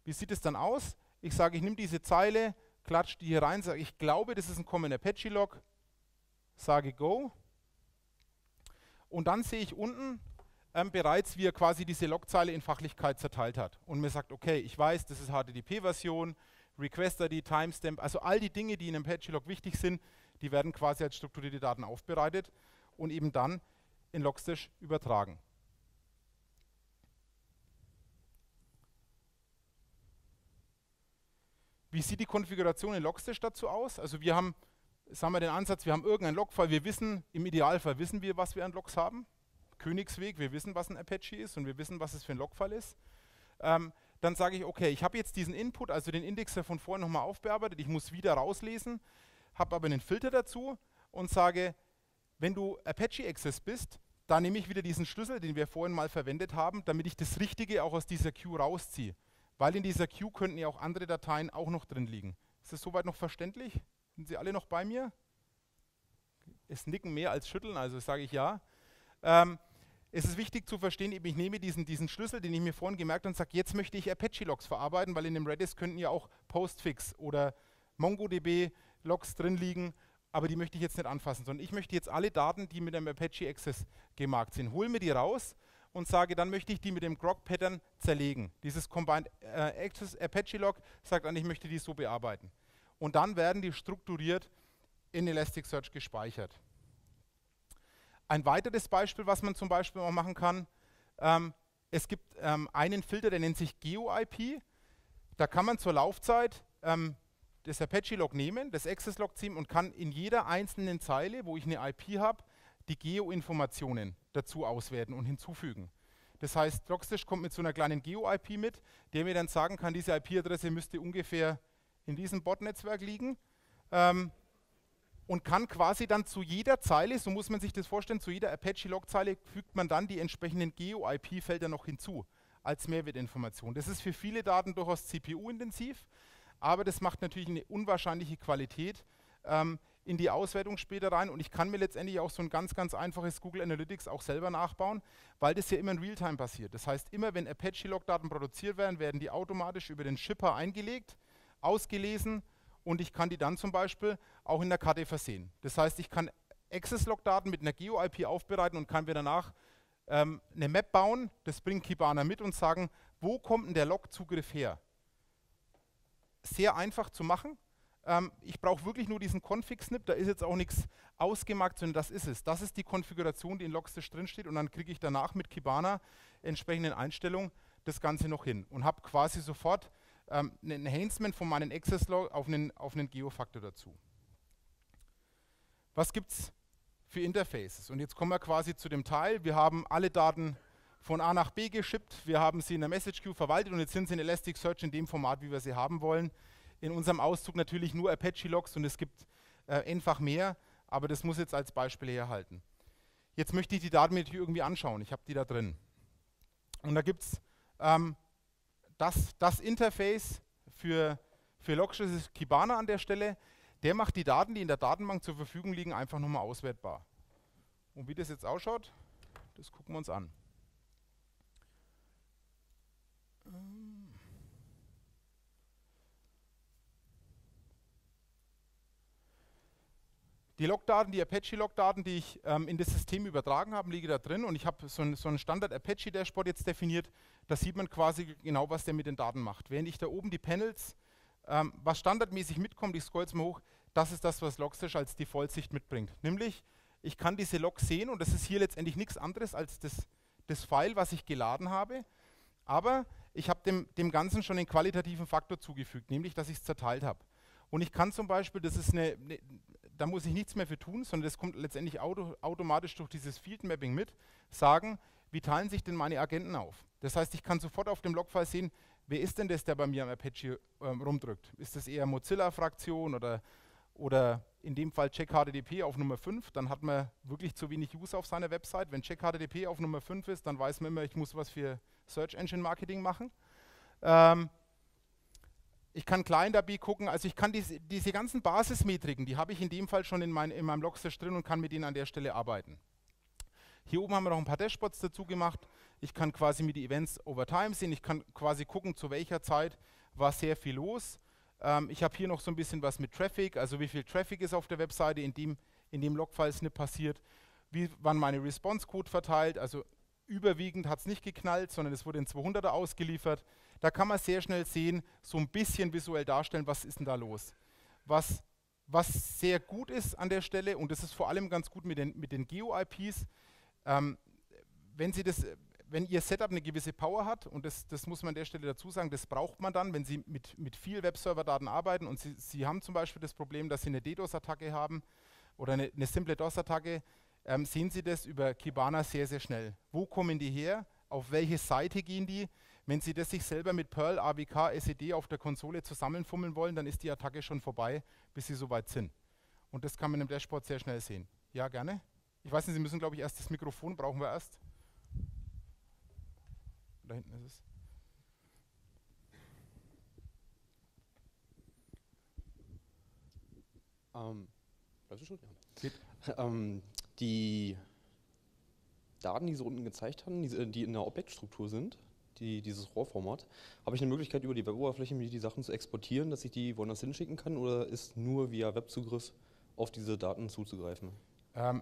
Wie sieht es dann aus? Ich sage, ich nehme diese Zeile, klatsche die hier rein, sage, ich glaube, das ist ein Common Apache Log, sage Go und dann sehe ich unten ähm, bereits, wie er quasi diese Logzeile in Fachlichkeit zerteilt hat. Und mir sagt, okay, ich weiß, das ist HTTP-Version, Request-ID, Timestamp, also all die Dinge, die in einem Apache-Log wichtig sind, die werden quasi als strukturierte Daten aufbereitet und eben dann in Logstash übertragen. Wie sieht die Konfiguration in Logstash dazu aus? Also wir haben sagen wir den Ansatz, wir haben irgendeinen Logfile, wir wissen, im Idealfall wissen wir, was wir an Logs haben. Königsweg, wir wissen, was ein Apache ist und wir wissen, was es für ein Logfile ist. Ähm, dann sage ich, okay, ich habe jetzt diesen Input, also den Index von vorhin nochmal aufbearbeitet, ich muss wieder rauslesen, habe aber einen Filter dazu und sage, wenn du Apache Access bist, dann nehme ich wieder diesen Schlüssel, den wir vorhin mal verwendet haben, damit ich das Richtige auch aus dieser Queue rausziehe. Weil in dieser Queue könnten ja auch andere Dateien auch noch drin liegen. Ist das soweit noch verständlich? Sind Sie alle noch bei mir? Es nicken mehr als schütteln, also sage ich ja. Ähm, es ist wichtig zu verstehen, ich nehme diesen, diesen Schlüssel, den ich mir vorhin gemerkt habe, und sage, jetzt möchte ich Apache-Logs verarbeiten, weil in dem Redis könnten ja auch Postfix oder MongoDB-Logs drin liegen, aber die möchte ich jetzt nicht anfassen, sondern ich möchte jetzt alle Daten, die mit dem Apache Access gemarkt sind, hole mir die raus und sage, dann möchte ich die mit dem Grok-Pattern zerlegen. Dieses Combined äh, sagt dann, ich möchte die so bearbeiten und dann werden die strukturiert in Elasticsearch gespeichert. Ein weiteres Beispiel, was man zum Beispiel auch machen kann, ähm, es gibt ähm, einen Filter, der nennt sich GeoIP. Da kann man zur Laufzeit ähm, das Apache-Log nehmen, das Access-Log ziehen und kann in jeder einzelnen Zeile, wo ich eine IP habe, die Geo-Informationen dazu auswerten und hinzufügen. Das heißt, Logstash kommt mit so einer kleinen Geo-IP mit, der mir dann sagen kann, diese IP-Adresse müsste ungefähr in diesem Bot-Netzwerk liegen ähm, und kann quasi dann zu jeder Zeile, so muss man sich das vorstellen, zu jeder Apache-Log-Zeile fügt man dann die entsprechenden Geo-IP-Felder noch hinzu als Mehrwertinformation. Das ist für viele Daten durchaus CPU-intensiv, aber das macht natürlich eine unwahrscheinliche Qualität ähm, in die Auswertung später rein und ich kann mir letztendlich auch so ein ganz, ganz einfaches Google Analytics auch selber nachbauen, weil das ja immer in Realtime passiert. Das heißt, immer wenn Apache-Log-Daten produziert werden, werden die automatisch über den Shipper eingelegt ausgelesen und ich kann die dann zum Beispiel auch in der Karte versehen. Das heißt, ich kann Access-Log-Daten mit einer Geo-IP aufbereiten und kann mir danach ähm, eine Map bauen, das bringt Kibana mit und sagen, wo kommt denn der Log-Zugriff her? Sehr einfach zu machen. Ähm, ich brauche wirklich nur diesen Config-Snip, da ist jetzt auch nichts ausgemacht, sondern das ist es. Das ist die Konfiguration, die in Logstash drinsteht und dann kriege ich danach mit Kibana entsprechenden Einstellungen das Ganze noch hin und habe quasi sofort ähm, ein Enhancement von meinen Access Log auf einen, auf einen Geofaktor dazu. Was gibt es für Interfaces. Und jetzt kommen wir quasi zu dem Teil, wir haben alle Daten von A nach B geschippt, wir haben sie in der Message Queue verwaltet und jetzt sind sie in Elasticsearch in dem Format, wie wir sie haben wollen. In unserem Auszug natürlich nur Apache-Logs und es gibt äh, einfach mehr, aber das muss jetzt als Beispiel herhalten. Jetzt möchte ich die Daten mir irgendwie anschauen, ich habe die da drin. Und da gibt es ähm, das, das Interface für, für Logs, das ist Kibana an der Stelle. Der macht die Daten, die in der Datenbank zur Verfügung liegen, einfach nochmal auswertbar. Und wie das jetzt ausschaut, das gucken wir uns an. Die Logdaten, die Apache-Logdaten, die ich ähm, in das System übertragen habe, liegen da drin und ich habe so ein, so ein Standard-Apache-Dashboard jetzt definiert. Da sieht man quasi genau, was der mit den Daten macht. Während ich da oben die Panels, ähm, was standardmäßig mitkommt, ich scroll jetzt mal hoch, das ist das, was Logstash als Default-Sicht mitbringt. Nämlich, ich kann diese Logs sehen und das ist hier letztendlich nichts anderes als das, das File, was ich geladen habe. Aber ich habe dem, dem Ganzen schon einen qualitativen Faktor zugefügt, nämlich, dass ich es zerteilt habe. Und ich kann zum Beispiel, das ist eine, eine, da muss ich nichts mehr für tun, sondern das kommt letztendlich auto, automatisch durch dieses Field Mapping mit, sagen, wie teilen sich denn meine Agenten auf? Das heißt, ich kann sofort auf dem Logfile sehen, wer ist denn das, der bei mir am Apache ähm, rumdrückt? Ist das eher Mozilla-Fraktion oder, oder in dem Fall CheckHTTP auf Nummer 5? Dann hat man wirklich zu wenig User auf seiner Website. Wenn CheckHTTP auf Nummer 5 ist, dann weiß man immer, ich muss was für Search Engine Marketing machen. Ähm, ich kann klein dabei gucken, also ich kann diese, diese ganzen Basismetriken, die habe ich in dem Fall schon in, mein, in meinem Logstash drin und kann mit denen an der Stelle arbeiten. Hier oben haben wir noch ein paar Dashboards dazu gemacht. Ich kann quasi mit die Events over time sehen. Ich kann quasi gucken, zu welcher Zeit war sehr viel los. Ähm, ich habe hier noch so ein bisschen was mit Traffic, also wie viel Traffic ist auf der Webseite, in dem, in dem Logfile-Snip passiert. Wie waren meine Response-Code verteilt, also überwiegend hat es nicht geknallt, sondern es wurde in 200er ausgeliefert. Da kann man sehr schnell sehen, so ein bisschen visuell darstellen, was ist denn da los. Was, was sehr gut ist an der Stelle, und das ist vor allem ganz gut mit den, mit den Geo-IPs, ähm, wenn, wenn Ihr Setup eine gewisse Power hat, und das, das muss man an der Stelle dazu sagen, das braucht man dann, wenn Sie mit, mit viel Webserver-Daten arbeiten und Sie, Sie haben zum Beispiel das Problem, dass Sie eine DDoS-Attacke haben oder eine, eine simple DOS-Attacke, ähm, sehen Sie das über Kibana sehr, sehr schnell. Wo kommen die her? Auf welche Seite gehen die? Wenn Sie das sich selber mit Perl, AWK, SED auf der Konsole zusammenfummeln wollen, dann ist die Attacke schon vorbei, bis Sie soweit sind. Und das kann man im Dashboard sehr schnell sehen. Ja, gerne. Ich weiß nicht, Sie müssen, glaube ich, erst das Mikrofon brauchen wir erst. Da hinten ist es. Ähm, bleibst du schon? Ja. ähm, die Daten, die Sie unten gezeigt haben, die, die in der Objektstruktur sind, die, dieses RAW-Format, habe ich eine Möglichkeit, über die Weboberfläche mir die Sachen zu exportieren, dass ich die woanders hinschicken kann oder ist nur via Webzugriff auf diese Daten zuzugreifen? Ähm,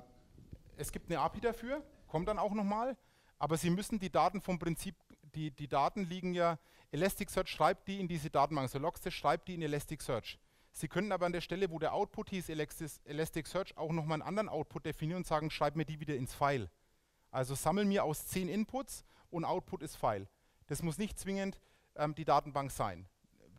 es gibt eine API dafür, kommt dann auch nochmal, aber Sie müssen die Daten vom Prinzip, die, die Daten liegen ja, Elasticsearch schreibt die in diese Datenbank, also Logstash schreibt die in Elasticsearch. Sie können aber an der Stelle, wo der Output hieß, Elasticsearch, auch nochmal einen anderen Output definieren und sagen, schreib mir die wieder ins File. Also sammel mir aus zehn Inputs und Output ist File. Das muss nicht zwingend ähm, die Datenbank sein.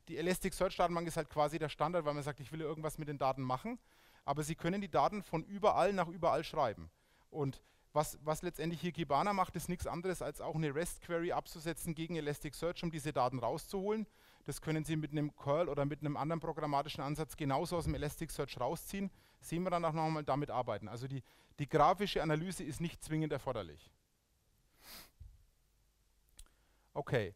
Die Elasticsearch-Datenbank ist halt quasi der Standard, weil man sagt, ich will irgendwas mit den Daten machen. Aber Sie können die Daten von überall nach überall schreiben. Und was, was letztendlich hier Kibana macht, ist nichts anderes, als auch eine REST-Query abzusetzen gegen Elasticsearch, um diese Daten rauszuholen. Das können Sie mit einem Curl oder mit einem anderen programmatischen Ansatz genauso aus dem Elasticsearch rausziehen. Sehen wir dann auch nochmal damit arbeiten. Also die, die grafische Analyse ist nicht zwingend erforderlich. Okay.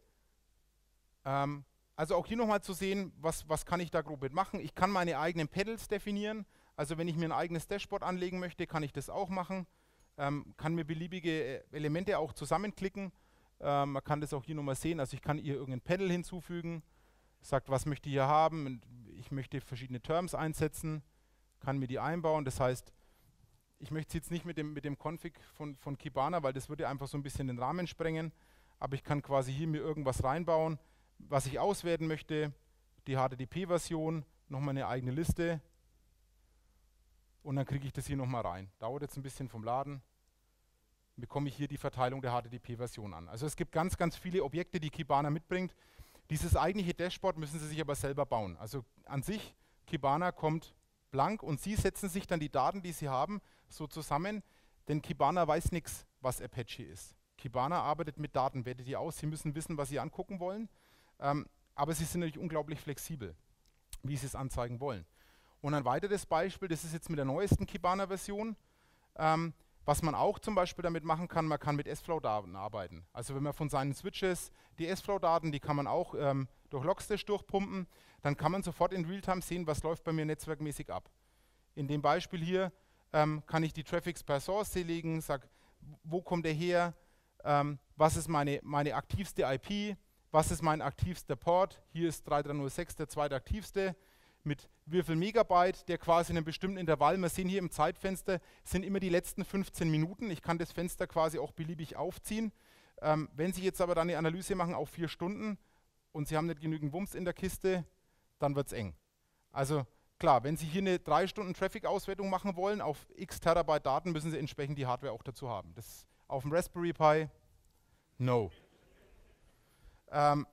Ähm, also auch hier nochmal zu sehen, was, was kann ich da grob mitmachen. Ich kann meine eigenen Pedals definieren. Also wenn ich mir ein eigenes Dashboard anlegen möchte, kann ich das auch machen. Ähm, kann mir beliebige äh, Elemente auch zusammenklicken. Ähm, man kann das auch hier nochmal sehen. Also ich kann hier irgendein Pedal hinzufügen, sagt, was möchte ich hier haben. Ich möchte verschiedene Terms einsetzen, kann mir die einbauen. Das heißt, ich möchte es jetzt nicht mit dem, mit dem Config von, von Kibana, weil das würde einfach so ein bisschen den Rahmen sprengen aber ich kann quasi hier mir irgendwas reinbauen, was ich auswerten möchte, die HTTP-Version, nochmal eine eigene Liste und dann kriege ich das hier nochmal rein. Dauert jetzt ein bisschen vom Laden, bekomme ich hier die Verteilung der HTTP-Version an. Also es gibt ganz, ganz viele Objekte, die Kibana mitbringt. Dieses eigentliche Dashboard müssen Sie sich aber selber bauen. Also an sich, Kibana kommt blank und Sie setzen sich dann die Daten, die Sie haben, so zusammen, denn Kibana weiß nichts, was Apache ist. Kibana arbeitet mit Daten, wertet die aus. Sie müssen wissen, was Sie angucken wollen. Ähm, aber Sie sind natürlich unglaublich flexibel, wie Sie es anzeigen wollen. Und ein weiteres Beispiel, das ist jetzt mit der neuesten Kibana-Version. Ähm, was man auch zum Beispiel damit machen kann, man kann mit S-Flow-Daten arbeiten. Also wenn man von seinen Switches die S-Flow-Daten, die kann man auch ähm, durch Logstash durchpumpen, dann kann man sofort in Realtime sehen, was läuft bei mir netzwerkmäßig ab. In dem Beispiel hier ähm, kann ich die Traffics per Source legen, sage, wo kommt der her, ähm, was ist meine, meine aktivste IP, was ist mein aktivster Port, hier ist 3306 der zweitaktivste, mit wie viel Megabyte, der quasi in einem bestimmten Intervall, wir sehen hier im Zeitfenster, sind immer die letzten 15 Minuten. Ich kann das Fenster quasi auch beliebig aufziehen. Ähm, wenn Sie jetzt aber dann eine Analyse machen auf vier Stunden und Sie haben nicht genügend Wumms in der Kiste, dann wird es eng. Also klar, wenn Sie hier eine drei Stunden Traffic-Auswertung machen wollen auf x Terabyte Daten, müssen Sie entsprechend die Hardware auch dazu haben. Das auf dem Raspberry Pi, no. Ähm,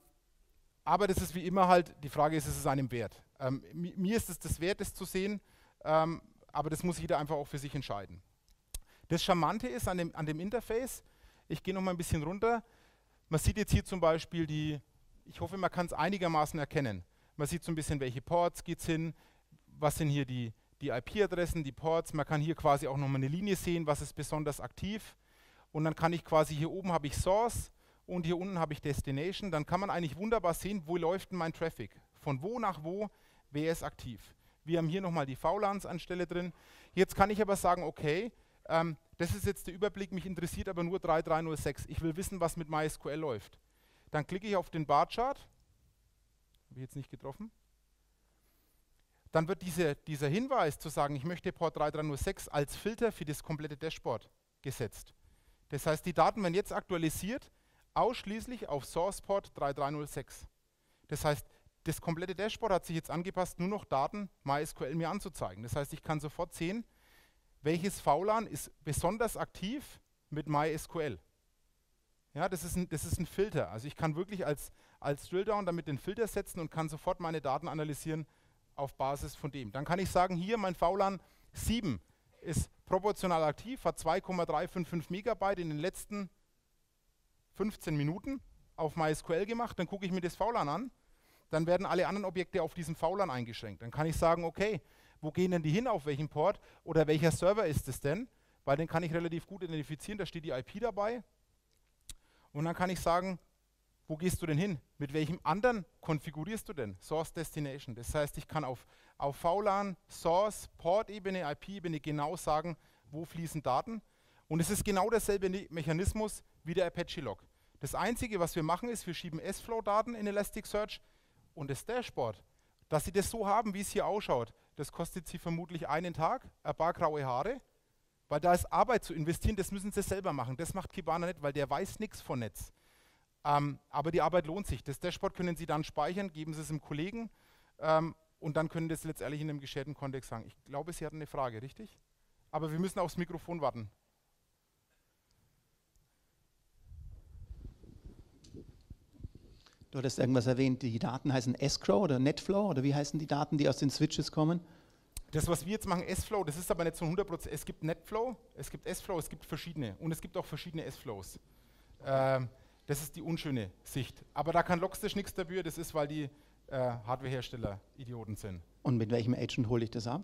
aber das ist wie immer halt, die Frage ist, ist es einem wert? Ähm, mir ist es das wert, das zu sehen, ähm, aber das muss jeder einfach auch für sich entscheiden. Das Charmante ist an dem, an dem Interface, ich gehe noch mal ein bisschen runter, man sieht jetzt hier zum Beispiel die, ich hoffe, man kann es einigermaßen erkennen. Man sieht so ein bisschen, welche Ports geht es hin, was sind hier die, die IP-Adressen, die Ports. Man kann hier quasi auch nochmal eine Linie sehen, was ist besonders aktiv. Und dann kann ich quasi, hier oben habe ich Source und hier unten habe ich Destination. Dann kann man eigentlich wunderbar sehen, wo läuft denn mein Traffic. Von wo nach wo wer ist aktiv. Wir haben hier nochmal die VLANs anstelle drin. Jetzt kann ich aber sagen, okay, ähm, das ist jetzt der Überblick, mich interessiert aber nur 3306. Ich will wissen, was mit MySQL läuft. Dann klicke ich auf den Barchart. Habe ich jetzt nicht getroffen. Dann wird diese, dieser Hinweis zu sagen, ich möchte Port 3306 als Filter für das komplette Dashboard gesetzt. Das heißt, die Daten werden jetzt aktualisiert, ausschließlich auf Source Port 3306. Das heißt, das komplette Dashboard hat sich jetzt angepasst, nur noch Daten MySQL mir anzuzeigen. Das heißt, ich kann sofort sehen, welches VLAN ist besonders aktiv mit MySQL. Ja, das ist, ein, das ist ein Filter. Also ich kann wirklich als, als Drilldown damit den Filter setzen und kann sofort meine Daten analysieren auf Basis von dem. Dann kann ich sagen, hier mein VLAN 7 ist proportional aktiv, hat 2,355 Megabyte in den letzten 15 Minuten auf MySQL gemacht. Dann gucke ich mir das VLAN an dann werden alle anderen Objekte auf diesen VLAN eingeschränkt. Dann kann ich sagen, okay, wo gehen denn die hin, auf welchen Port oder welcher Server ist es denn? Weil den kann ich relativ gut identifizieren, da steht die IP dabei. Und dann kann ich sagen, wo gehst du denn hin? Mit welchem anderen konfigurierst du denn? Source Destination. Das heißt, ich kann auf, auf VLAN, Source, Port-Ebene, IP-Ebene genau sagen, wo fließen Daten. Und es ist genau derselbe Mechanismus wie der Apache-Log. Das Einzige, was wir machen, ist, wir schieben S-Flow-Daten in Elasticsearch, und das Dashboard, dass Sie das so haben, wie es hier ausschaut, das kostet Sie vermutlich einen Tag, ein paar graue Haare, weil da ist Arbeit zu investieren, das müssen Sie selber machen. Das macht Kibana nicht, weil der weiß nichts von Netz. Ähm, aber die Arbeit lohnt sich. Das Dashboard können Sie dann speichern, geben Sie es dem Kollegen ähm, und dann können das letztendlich in einem geschärten Kontext sagen. Ich glaube, Sie hatten eine Frage, richtig? Aber wir müssen aufs Mikrofon warten. Du hattest irgendwas erwähnt, die Daten heißen Escrow oder Netflow oder wie heißen die Daten, die aus den Switches kommen? Das, was wir jetzt machen, S-Flow, das ist aber nicht so 100%. Es gibt Netflow, es gibt S-Flow, es gibt verschiedene. Und es gibt auch verschiedene S-Flows. Ähm, das ist die unschöne Sicht. Aber da kann Logstash nichts dafür, das ist, weil die äh, Hardwarehersteller Idioten sind. Und mit welchem Agent hole ich das ab?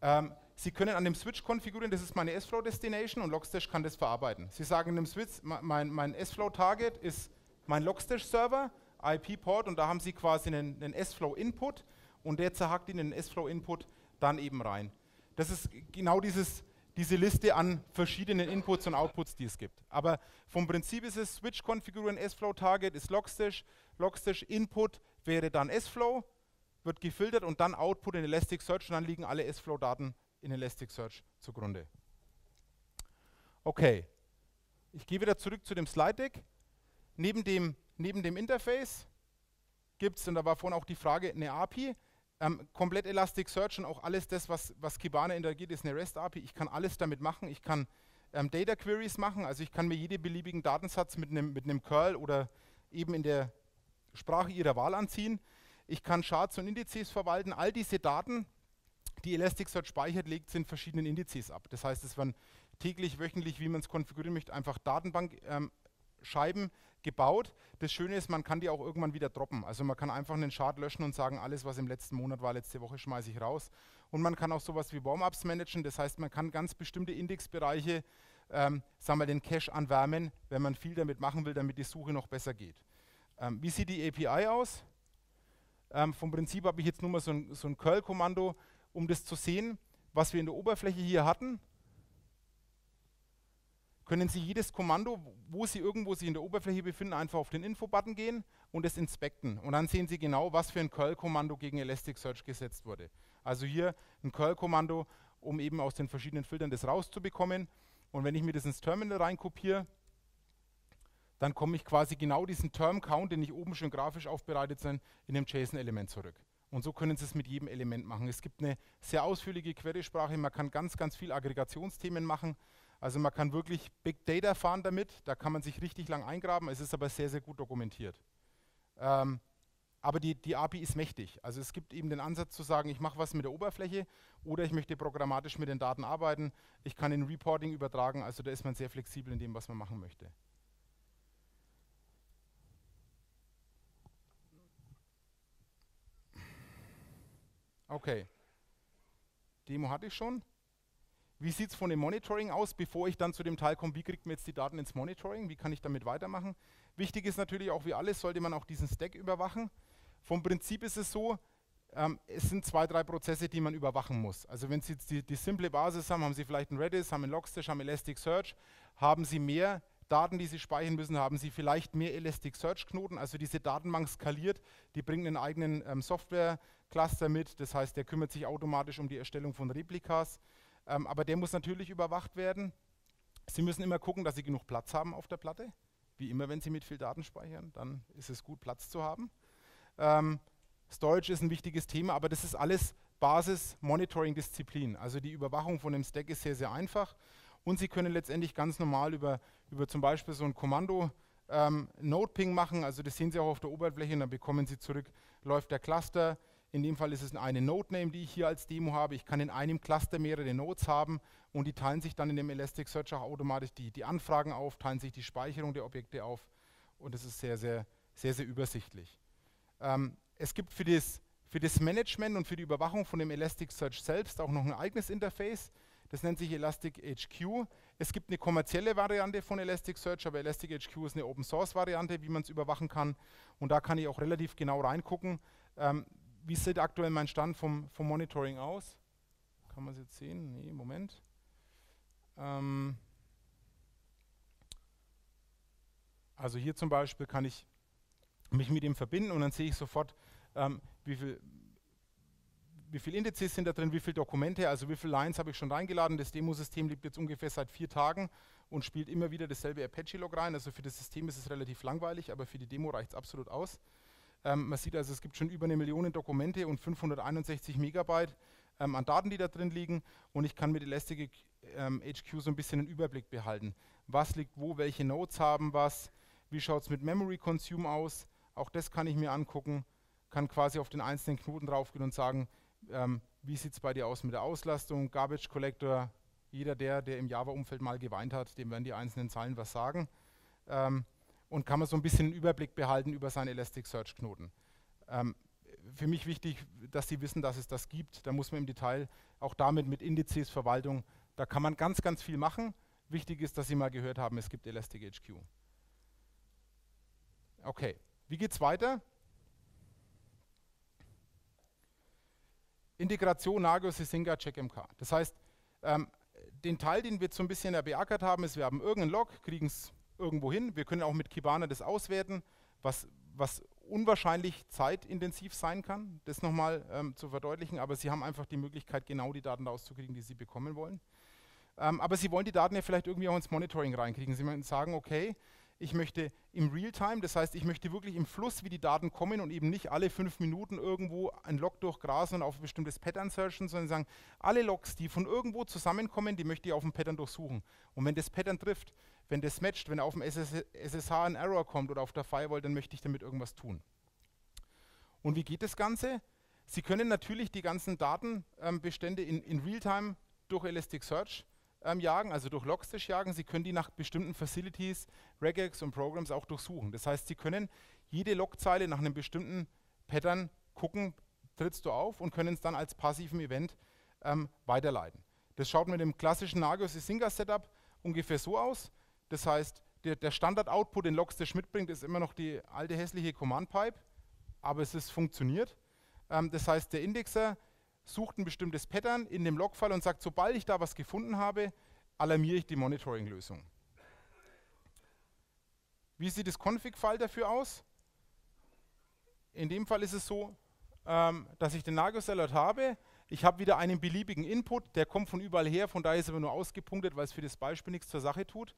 Ähm, Sie können an dem Switch konfigurieren, das ist meine S-Flow Destination und Logstash kann das verarbeiten. Sie sagen in dem Switch, mein, mein S-Flow Target ist mein Logstash Server IP-Port und da haben Sie quasi einen, einen S-Flow-Input und der zerhackt Ihnen den S-Flow-Input dann eben rein. Das ist genau dieses, diese Liste an verschiedenen Inputs und Outputs, die es gibt. Aber vom Prinzip ist es Switch konfigurieren, S-Flow Target ist Logstash, Logstash Input wäre dann S-Flow, wird gefiltert und dann Output in Elasticsearch und dann liegen alle S-Flow-Daten in Elasticsearch zugrunde. Okay, ich gehe wieder zurück zu dem Slide Deck. Neben dem neben dem Interface gibt es, und da war vorhin auch die Frage, eine API. Ähm, komplett Elasticsearch und auch alles das, was, was Kibana interagiert, ist eine REST-API. Ich kann alles damit machen. Ich kann ähm, Data Queries machen, also ich kann mir jeden beliebigen Datensatz mit einem mit Curl oder eben in der Sprache Ihrer Wahl anziehen. Ich kann Charts und Indizes verwalten. All diese Daten die Elasticsearch speichert, legt es in verschiedenen Indizes ab. Das heißt, es werden täglich, wöchentlich, wie man es konfigurieren möchte, einfach Datenbankscheiben ähm, gebaut. Das Schöne ist, man kann die auch irgendwann wieder droppen. Also man kann einfach einen Chart löschen und sagen, alles, was im letzten Monat war, letzte Woche, schmeiße ich raus. Und man kann auch sowas wie Warm-Ups managen. Das heißt, man kann ganz bestimmte Indexbereiche, ähm, sagen wir, den Cache anwärmen, wenn man viel damit machen will, damit die Suche noch besser geht. Ähm, wie sieht die API aus? Ähm, vom Prinzip habe ich jetzt nur mal so ein, so ein Curl-Kommando, um das zu sehen, was wir in der Oberfläche hier hatten können Sie jedes Kommando, wo Sie irgendwo sich in der Oberfläche befinden, einfach auf den Info-Button gehen und es inspekten. Und dann sehen Sie genau, was für ein Curl-Kommando gegen Elasticsearch gesetzt wurde. Also hier ein Curl-Kommando, um eben aus den verschiedenen Filtern das rauszubekommen. Und wenn ich mir das ins Terminal reinkopiere, dann komme ich quasi genau diesen Term-Count, den ich oben schon grafisch aufbereitet sein, in dem JSON-Element zurück. Und so können Sie es mit jedem Element machen. Es gibt eine sehr ausführliche Query-Sprache, man kann ganz, ganz viel Aggregationsthemen machen. Also man kann wirklich Big Data fahren damit, da kann man sich richtig lang eingraben, es ist aber sehr, sehr gut dokumentiert. Ähm, aber die, die API ist mächtig. Also es gibt eben den Ansatz zu sagen, ich mache was mit der Oberfläche oder ich möchte programmatisch mit den Daten arbeiten. Ich kann in Reporting übertragen, also da ist man sehr flexibel in dem, was man machen möchte. Okay. Demo hatte ich schon. Wie sieht es von dem Monitoring aus, bevor ich dann zu dem Teil komme, wie kriegt man jetzt die Daten ins Monitoring, wie kann ich damit weitermachen? Wichtig ist natürlich auch, wie alles, sollte man auch diesen Stack überwachen. Vom Prinzip ist es so, ähm, es sind zwei, drei Prozesse, die man überwachen muss. Also wenn Sie jetzt die, die simple Basis haben, haben Sie vielleicht ein Redis, haben einen Logstash, haben Elasticsearch, haben Sie mehr Daten, die Sie speichern müssen, haben Sie vielleicht mehr Elasticsearch-Knoten, also diese Datenbank skaliert, die bringt einen eigenen ähm, Software-Cluster mit, das heißt, der kümmert sich automatisch um die Erstellung von Replikas. Ähm, aber der muss natürlich überwacht werden. Sie müssen immer gucken, dass Sie genug Platz haben auf der Platte. Wie immer, wenn Sie mit viel Daten speichern, dann ist es gut, Platz zu haben. Ähm, Storage ist ein wichtiges Thema, aber das ist alles Basis-Monitoring-Disziplin. Also die Überwachung von dem Stack ist sehr, sehr einfach. Und Sie können letztendlich ganz normal über, über zum Beispiel so ein Kommando ähm, Node-Ping machen. Also das sehen Sie auch auf der Oberfläche und dann bekommen Sie zurück, läuft der Cluster, in dem Fall ist es eine Node-Name, die ich hier als Demo habe. Ich kann in einem Cluster mehrere Nodes haben und die teilen sich dann in dem Elasticsearch auch automatisch die, die Anfragen auf, teilen sich die Speicherung der Objekte auf und es ist sehr, sehr, sehr, sehr übersichtlich. Ähm, es gibt für das, für das Management und für die Überwachung von dem Elasticsearch selbst auch noch ein eigenes Interface. Das nennt sich Elastic HQ. Es gibt eine kommerzielle Variante von Elasticsearch, aber Elastic HQ ist eine Open Source Variante, wie man es überwachen kann. Und da kann ich auch relativ genau reingucken. Ähm, wie sieht aktuell mein Stand vom, vom Monitoring aus? Kann man es jetzt sehen? Nee, Moment. Ähm also hier zum Beispiel kann ich mich mit ihm verbinden und dann sehe ich sofort, ähm, wie viel wie viele Indizes sind da drin, wie viele Dokumente, also wie viele Lines habe ich schon reingeladen. Das Demosystem liegt jetzt ungefähr seit vier Tagen und spielt immer wieder dasselbe Apache-Log rein. Also für das System ist es relativ langweilig, aber für die Demo reicht es absolut aus. Ähm, man sieht also, es gibt schon über eine Million Dokumente und 561 Megabyte ähm, an Daten, die da drin liegen. Und ich kann mit Elastic ähm, HQ so ein bisschen einen Überblick behalten. Was liegt wo, welche Nodes haben was, wie schaut es mit Memory Consume aus. Auch das kann ich mir angucken, kann quasi auf den einzelnen Knoten draufgehen und sagen, ähm, wie sieht es bei dir aus mit der Auslastung, Garbage Collector. Jeder, der, der im Java-Umfeld mal geweint hat, dem werden die einzelnen Zahlen was sagen. Ähm, und kann man so ein bisschen einen Überblick behalten über seinen Elasticsearch-Knoten. Ähm, für mich wichtig, dass Sie wissen, dass es das gibt. Da muss man im Detail auch damit mit Indizes, Verwaltung, da kann man ganz, ganz viel machen. Wichtig ist, dass Sie mal gehört haben, es gibt Elastic HQ. Okay, wie geht es weiter? Integration Nagios Sisinga CheckMK. Das heißt, ähm, den Teil, den wir jetzt so ein bisschen beackert haben, ist, wir haben irgendeinen Log, kriegen es irgendwo hin. Wir können auch mit Kibana das auswerten, was, was unwahrscheinlich zeitintensiv sein kann, das nochmal ähm, zu verdeutlichen, aber Sie haben einfach die Möglichkeit, genau die Daten rauszukriegen, die Sie bekommen wollen. Ähm, aber Sie wollen die Daten ja vielleicht irgendwie auch ins Monitoring reinkriegen. Sie möchten sagen, okay, ich möchte im Realtime, das heißt, ich möchte wirklich im Fluss, wie die Daten kommen und eben nicht alle fünf Minuten irgendwo ein Log durchgrasen und auf ein bestimmtes Pattern searchen, sondern sagen, alle Logs, die von irgendwo zusammenkommen, die möchte ich auf dem Pattern durchsuchen. Und wenn das Pattern trifft, wenn das matcht, wenn auf dem SSH ein Error kommt oder auf der Firewall, dann möchte ich damit irgendwas tun. Und wie geht das Ganze? Sie können natürlich die ganzen Datenbestände in, in Realtime durch Elasticsearch ähm, jagen, also durch Logstash jagen. Sie können die nach bestimmten Facilities, Regex und Programs auch durchsuchen. Das heißt, Sie können jede Logzeile nach einem bestimmten Pattern gucken, trittst du auf und können es dann als passiven Event ähm, weiterleiten. Das schaut mit dem klassischen Nagios Isinga Setup ungefähr so aus. Das heißt, der, der Standard-Output, den Logstash mitbringt, ist immer noch die alte hässliche Command-Pipe, aber es ist funktioniert. Ähm, das heißt, der Indexer sucht ein bestimmtes Pattern in dem Logfile und sagt, sobald ich da was gefunden habe, alarmiere ich die Monitoring-Lösung. Wie sieht das Config-File dafür aus? In dem Fall ist es so, ähm, dass ich den Nagios Alert habe. Ich habe wieder einen beliebigen Input, der kommt von überall her, von daher ist er aber nur ausgepunktet, weil es für das Beispiel nichts zur Sache tut.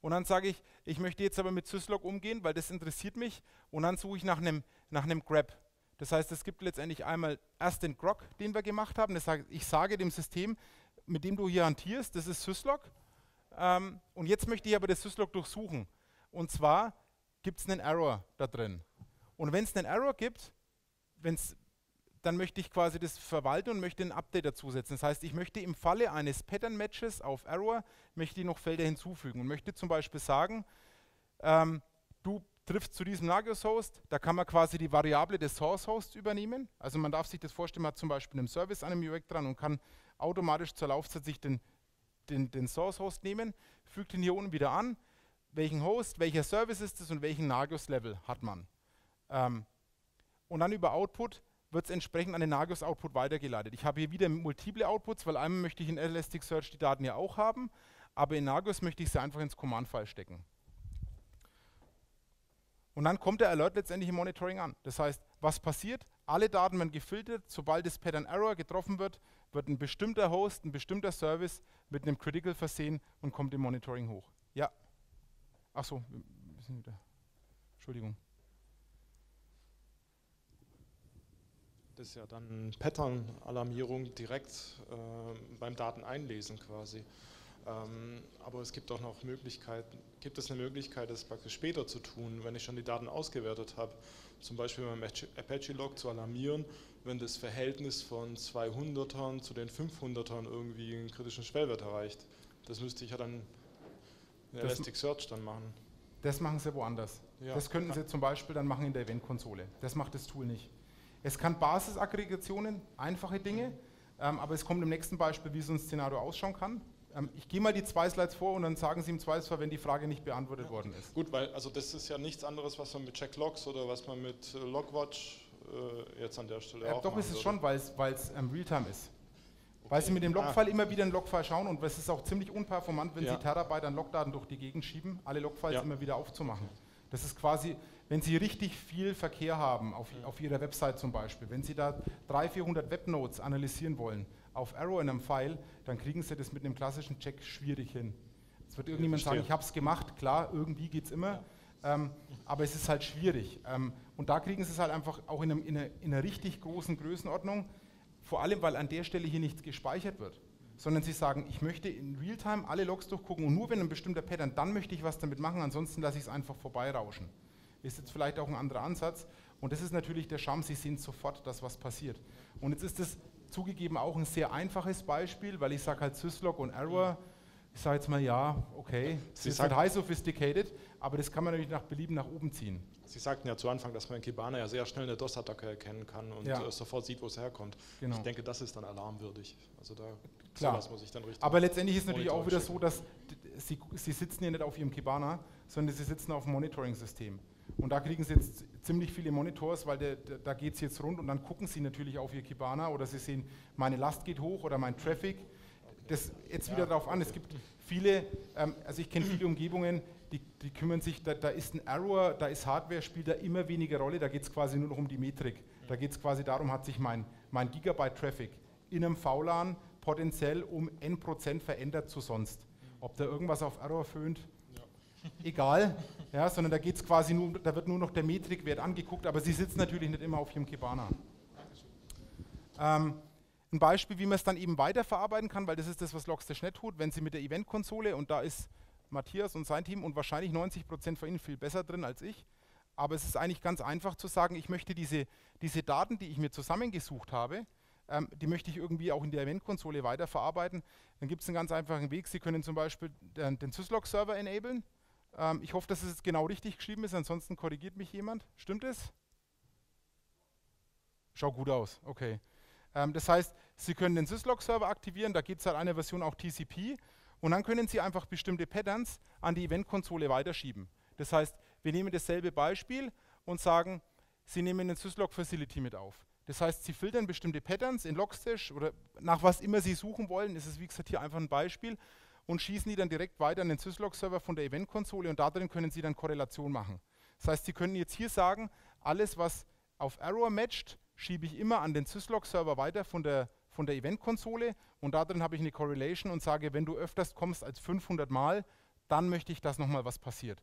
Und dann sage ich, ich möchte jetzt aber mit Syslog umgehen, weil das interessiert mich. Und dann suche ich nach einem nach Grab. Das heißt, es gibt letztendlich einmal erst den Grog, den wir gemacht haben. Das heißt, ich sage dem System, mit dem du hier hantierst, das ist Syslog. Ähm, und jetzt möchte ich aber das Syslog durchsuchen. Und zwar gibt es einen Error da drin. Und wenn es einen Error gibt, wenn's, dann möchte ich quasi das verwalten und möchte ein Update dazusetzen. Das heißt, ich möchte im Falle eines Pattern-Matches auf Error, möchte ich noch Felder hinzufügen und möchte zum Beispiel sagen, ähm, du trifft zu diesem Nagios-Host, da kann man quasi die Variable des Source-Hosts übernehmen. Also man darf sich das vorstellen, man hat zum Beispiel einen Service an einem UX dran und kann automatisch zur Laufzeit sich den, den, den Source-Host nehmen, fügt ihn hier unten wieder an, welchen Host, welcher Service ist es und welchen Nagios-Level hat man. Ähm, und dann über Output wird es entsprechend an den Nagios-Output weitergeleitet. Ich habe hier wieder multiple Outputs, weil einmal möchte ich in Elasticsearch die Daten ja auch haben, aber in Nagios möchte ich sie einfach ins Command-File stecken. Und dann kommt der Alert letztendlich im Monitoring an. Das heißt, was passiert? Alle Daten werden gefiltert. Sobald das Pattern Error getroffen wird, wird ein bestimmter Host, ein bestimmter Service mit einem Critical versehen und kommt im Monitoring hoch. Ja. Achso, Entschuldigung. Das ist ja dann Pattern-Alarmierung direkt äh, beim Dateneinlesen quasi. Ähm, aber es gibt auch noch Möglichkeiten, gibt es eine Möglichkeit, das praktisch später zu tun, wenn ich schon die Daten ausgewertet habe, zum Beispiel beim Apache-Log zu alarmieren, wenn das Verhältnis von 200ern zu den 500ern irgendwie einen kritischen Schwellwert erreicht. Das müsste ich ja dann in Elasticsearch dann machen. Das machen sie woanders. Ja. Das könnten sie zum Beispiel dann machen in der Event-Konsole. Das macht das Tool nicht. Es kann Basisaggregationen, einfache Dinge, mhm. ähm, aber es kommt im nächsten Beispiel, wie so ein Szenario ausschauen kann. Ähm, ich gehe mal die zwei Slides vor und dann sagen Sie im Zweifelsfall, wenn die Frage nicht beantwortet ja. worden ist. Gut, weil also das ist ja nichts anderes, was man mit Checklogs oder was man mit äh, Logwatch äh, jetzt an der Stelle ja, auch Doch ist es würde. schon, weil es ähm, Realtime ist. Okay. Weil Sie mit dem Logfile ah. immer wieder einen Logfile schauen und es ist auch ziemlich unperformant, wenn ja. Sie Terabyte an Logdaten durch die Gegend schieben, alle Logfiles ja. immer wieder aufzumachen. Das ist quasi, wenn Sie richtig viel Verkehr haben, auf, auf Ihrer Website zum Beispiel, wenn Sie da 300, 400 Webnodes analysieren wollen, auf Arrow in einem File, dann kriegen Sie das mit einem klassischen Check schwierig hin. Es wird irgendjemand sagen, ich habe es gemacht, klar, irgendwie geht es immer, ähm, aber es ist halt schwierig. Ähm, und da kriegen Sie es halt einfach auch in, einem, in, einer, in einer richtig großen Größenordnung, vor allem, weil an der Stelle hier nichts gespeichert wird sondern sie sagen, ich möchte in Realtime alle Logs durchgucken und nur wenn ein bestimmter Pattern, dann möchte ich was damit machen, ansonsten lasse ich es einfach vorbeirauschen. Ist jetzt vielleicht auch ein anderer Ansatz und das ist natürlich der Charme, Sie sehen sofort, dass was passiert. Und jetzt ist es zugegeben auch ein sehr einfaches Beispiel, weil ich sage halt Syslog und Error. Ich sage jetzt mal ja, okay, Sie ist halt high sophisticated, aber das kann man natürlich nach Belieben nach oben ziehen. Sie sagten ja zu Anfang, dass man in Kibana ja sehr schnell eine DOS-Attacke erkennen kann und ja. Äh, sofort sieht, wo es herkommt. Genau. Ich denke, das ist dann alarmwürdig. Also da Klar. muss ich dann richtig Aber letztendlich ist es natürlich auch wieder so, dass Sie, Sie sitzen ja nicht auf Ihrem Kibana, sondern Sie sitzen auf dem Monitoring-System. Und da kriegen Sie jetzt ziemlich viele Monitors, weil der, der, da geht es jetzt rund und dann gucken Sie natürlich auf Ihr Kibana oder Sie sehen, meine Last geht hoch oder mein Traffic. Das jetzt wieder ja, darauf an, es gibt viele, ähm, also ich kenne viele Umgebungen, die, die kümmern sich, da, da, ist ein Error, da ist Hardware, spielt da immer weniger Rolle, da geht es quasi nur noch um die Metrik. Da geht es quasi darum, hat sich mein, mein Gigabyte-Traffic in einem VLAN potenziell um n Prozent verändert zu sonst. Ob da irgendwas auf Error föhnt, egal, ja, sondern da geht es quasi nur, da wird nur noch der Metrikwert angeguckt, aber Sie sitzen natürlich nicht immer auf Ihrem Kibana. Ähm, ein Beispiel, wie man es dann eben weiterverarbeiten kann, weil das ist das, was Logstash nicht tut, wenn Sie mit der Eventkonsole, und da ist Matthias und sein Team und wahrscheinlich 90% von Ihnen viel besser drin als ich, aber es ist eigentlich ganz einfach zu sagen, ich möchte diese, diese Daten, die ich mir zusammengesucht habe, ähm, die möchte ich irgendwie auch in der Eventkonsole weiterverarbeiten. Dann gibt es einen ganz einfachen Weg. Sie können zum Beispiel den, den Syslog-Server enablen. Ähm, ich hoffe, dass es genau richtig geschrieben ist, ansonsten korrigiert mich jemand. Stimmt es? Schaut gut aus, okay. Ähm, das heißt, Sie können den Syslog-Server aktivieren, da geht es halt eine Version auch TCP und dann können Sie einfach bestimmte Patterns an die Eventkonsole weiterschieben. Das heißt, wir nehmen dasselbe Beispiel und sagen, Sie nehmen den Syslog Facility mit auf. Das heißt, Sie filtern bestimmte Patterns in Logstash oder nach was immer Sie suchen wollen. Ist wie gesagt hier einfach ein Beispiel und schießen die dann direkt weiter an den Syslog-Server von der Eventkonsole und darin können Sie dann Korrelation machen. Das heißt, Sie können jetzt hier sagen, alles was auf Error matcht, schiebe ich immer an den Syslog-Server weiter von der, von der Eventkonsole und darin habe ich eine Correlation und sage, wenn du öfters kommst als 500 Mal, dann möchte ich, dass nochmal was passiert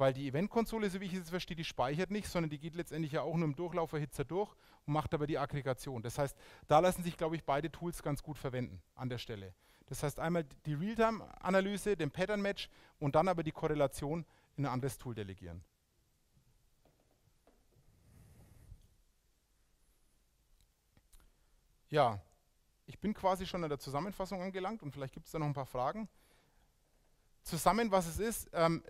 weil die Eventkonsole, so wie ich es verstehe, die speichert nicht, sondern die geht letztendlich ja auch nur im Durchlauferhitzer durch und macht aber die Aggregation. Das heißt, da lassen sich, glaube ich, beide Tools ganz gut verwenden an der Stelle. Das heißt einmal die Realtime-Analyse, den Pattern-Match und dann aber die Korrelation in ein anderes Tool delegieren. Ja, ich bin quasi schon an der Zusammenfassung angelangt und vielleicht gibt es da noch ein paar Fragen. Zusammen, was es ist, ähm,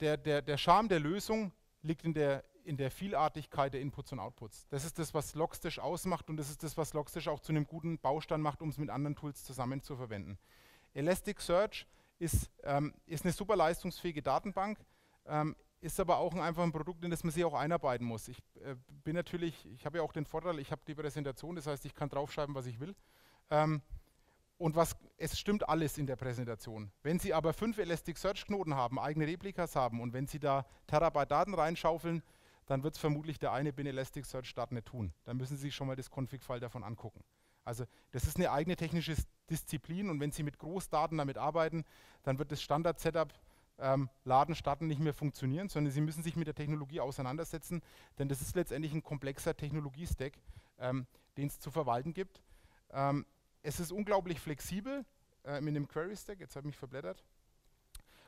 der, der, der Charme der Lösung liegt in der, in der Vielartigkeit der Inputs und Outputs. Das ist das, was Logstash ausmacht und das ist das, was Logstash auch zu einem guten Baustein macht, um es mit anderen Tools zusammen zu verwenden. Elasticsearch ist, ähm, ist eine super leistungsfähige Datenbank, ähm, ist aber auch ein, einfach ein Produkt, in das man sich auch einarbeiten muss. Ich äh, bin natürlich, ich habe ja auch den Vorteil, ich habe die Präsentation, das heißt, ich kann draufschreiben, was ich will. Ähm, und was, es stimmt alles in der Präsentation. Wenn Sie aber fünf Elasticsearch-Knoten haben, eigene Replikas haben und wenn Sie da Terabyte Daten reinschaufeln, dann wird es vermutlich der eine bin Elasticsearch-Start nicht tun. Dann müssen Sie sich schon mal das Config-File davon angucken. Also das ist eine eigene technische Disziplin und wenn Sie mit Großdaten damit arbeiten, dann wird das Standard-Setup ähm, Laden, Starten nicht mehr funktionieren, sondern Sie müssen sich mit der Technologie auseinandersetzen, denn das ist letztendlich ein komplexer Technologiestack, ähm, den es zu verwalten gibt. Ähm, es ist unglaublich flexibel äh, mit dem Query Stack, jetzt habe ich mich verblättert.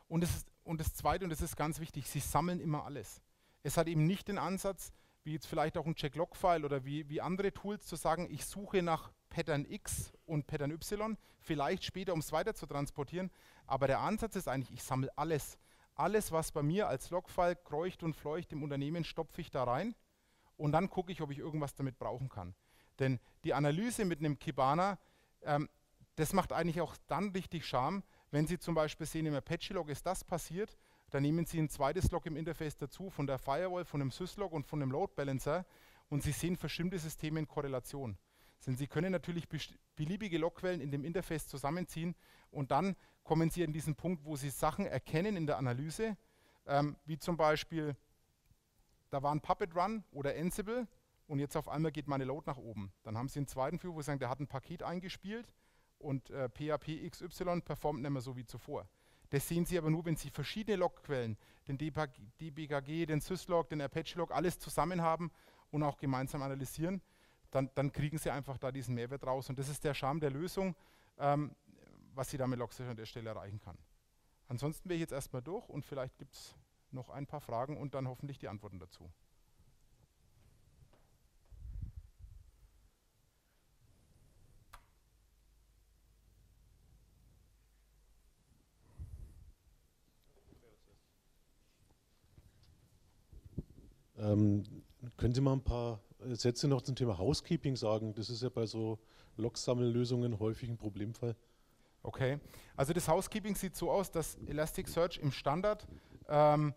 Und, ist, und das Zweite, und das ist ganz wichtig, sie sammeln immer alles. Es hat eben nicht den Ansatz, wie jetzt vielleicht auch ein Checklog-File oder wie, wie andere Tools, zu sagen, ich suche nach Pattern X und Pattern Y, vielleicht später, um es weiter zu transportieren. Aber der Ansatz ist eigentlich, ich sammle alles. Alles, was bei mir als Logfile kreucht und fleucht im Unternehmen, stopfe ich da rein und dann gucke ich, ob ich irgendwas damit brauchen kann. Denn die Analyse mit einem Kibana ähm, das macht eigentlich auch dann richtig Charme, wenn Sie zum Beispiel sehen, im Apache-Log ist das passiert, dann nehmen Sie ein zweites Log im Interface dazu von der Firewall, von dem Syslog und von dem Load Balancer und Sie sehen verschiedene Systeme in Korrelation. Denn Sie können natürlich beliebige Logquellen in dem Interface zusammenziehen und dann kommen Sie an diesen Punkt, wo Sie Sachen erkennen in der Analyse, ähm, wie zum Beispiel, da war ein Puppet Run oder Ansible und jetzt auf einmal geht meine Load nach oben. Dann haben Sie einen zweiten View, wo Sie sagen, der hat ein Paket eingespielt und äh, PHP XY performt nicht mehr so wie zuvor. Das sehen Sie aber nur, wenn Sie verschiedene Logquellen, den DBKG, den Syslog, den Apache-Log, alles zusammen haben und auch gemeinsam analysieren, dann, dann, kriegen Sie einfach da diesen Mehrwert raus. Und das ist der Charme der Lösung, ähm, was Sie damit Logstash an der Stelle erreichen kann. Ansonsten wäre ich jetzt erstmal durch und vielleicht gibt es noch ein paar Fragen und dann hoffentlich die Antworten dazu. Ähm, können Sie mal ein paar Sätze noch zum Thema Housekeeping sagen? Das ist ja bei so Logsammellösungen häufig ein Problemfall. Okay, also das Housekeeping sieht so aus, dass Elasticsearch im Standard, ähm,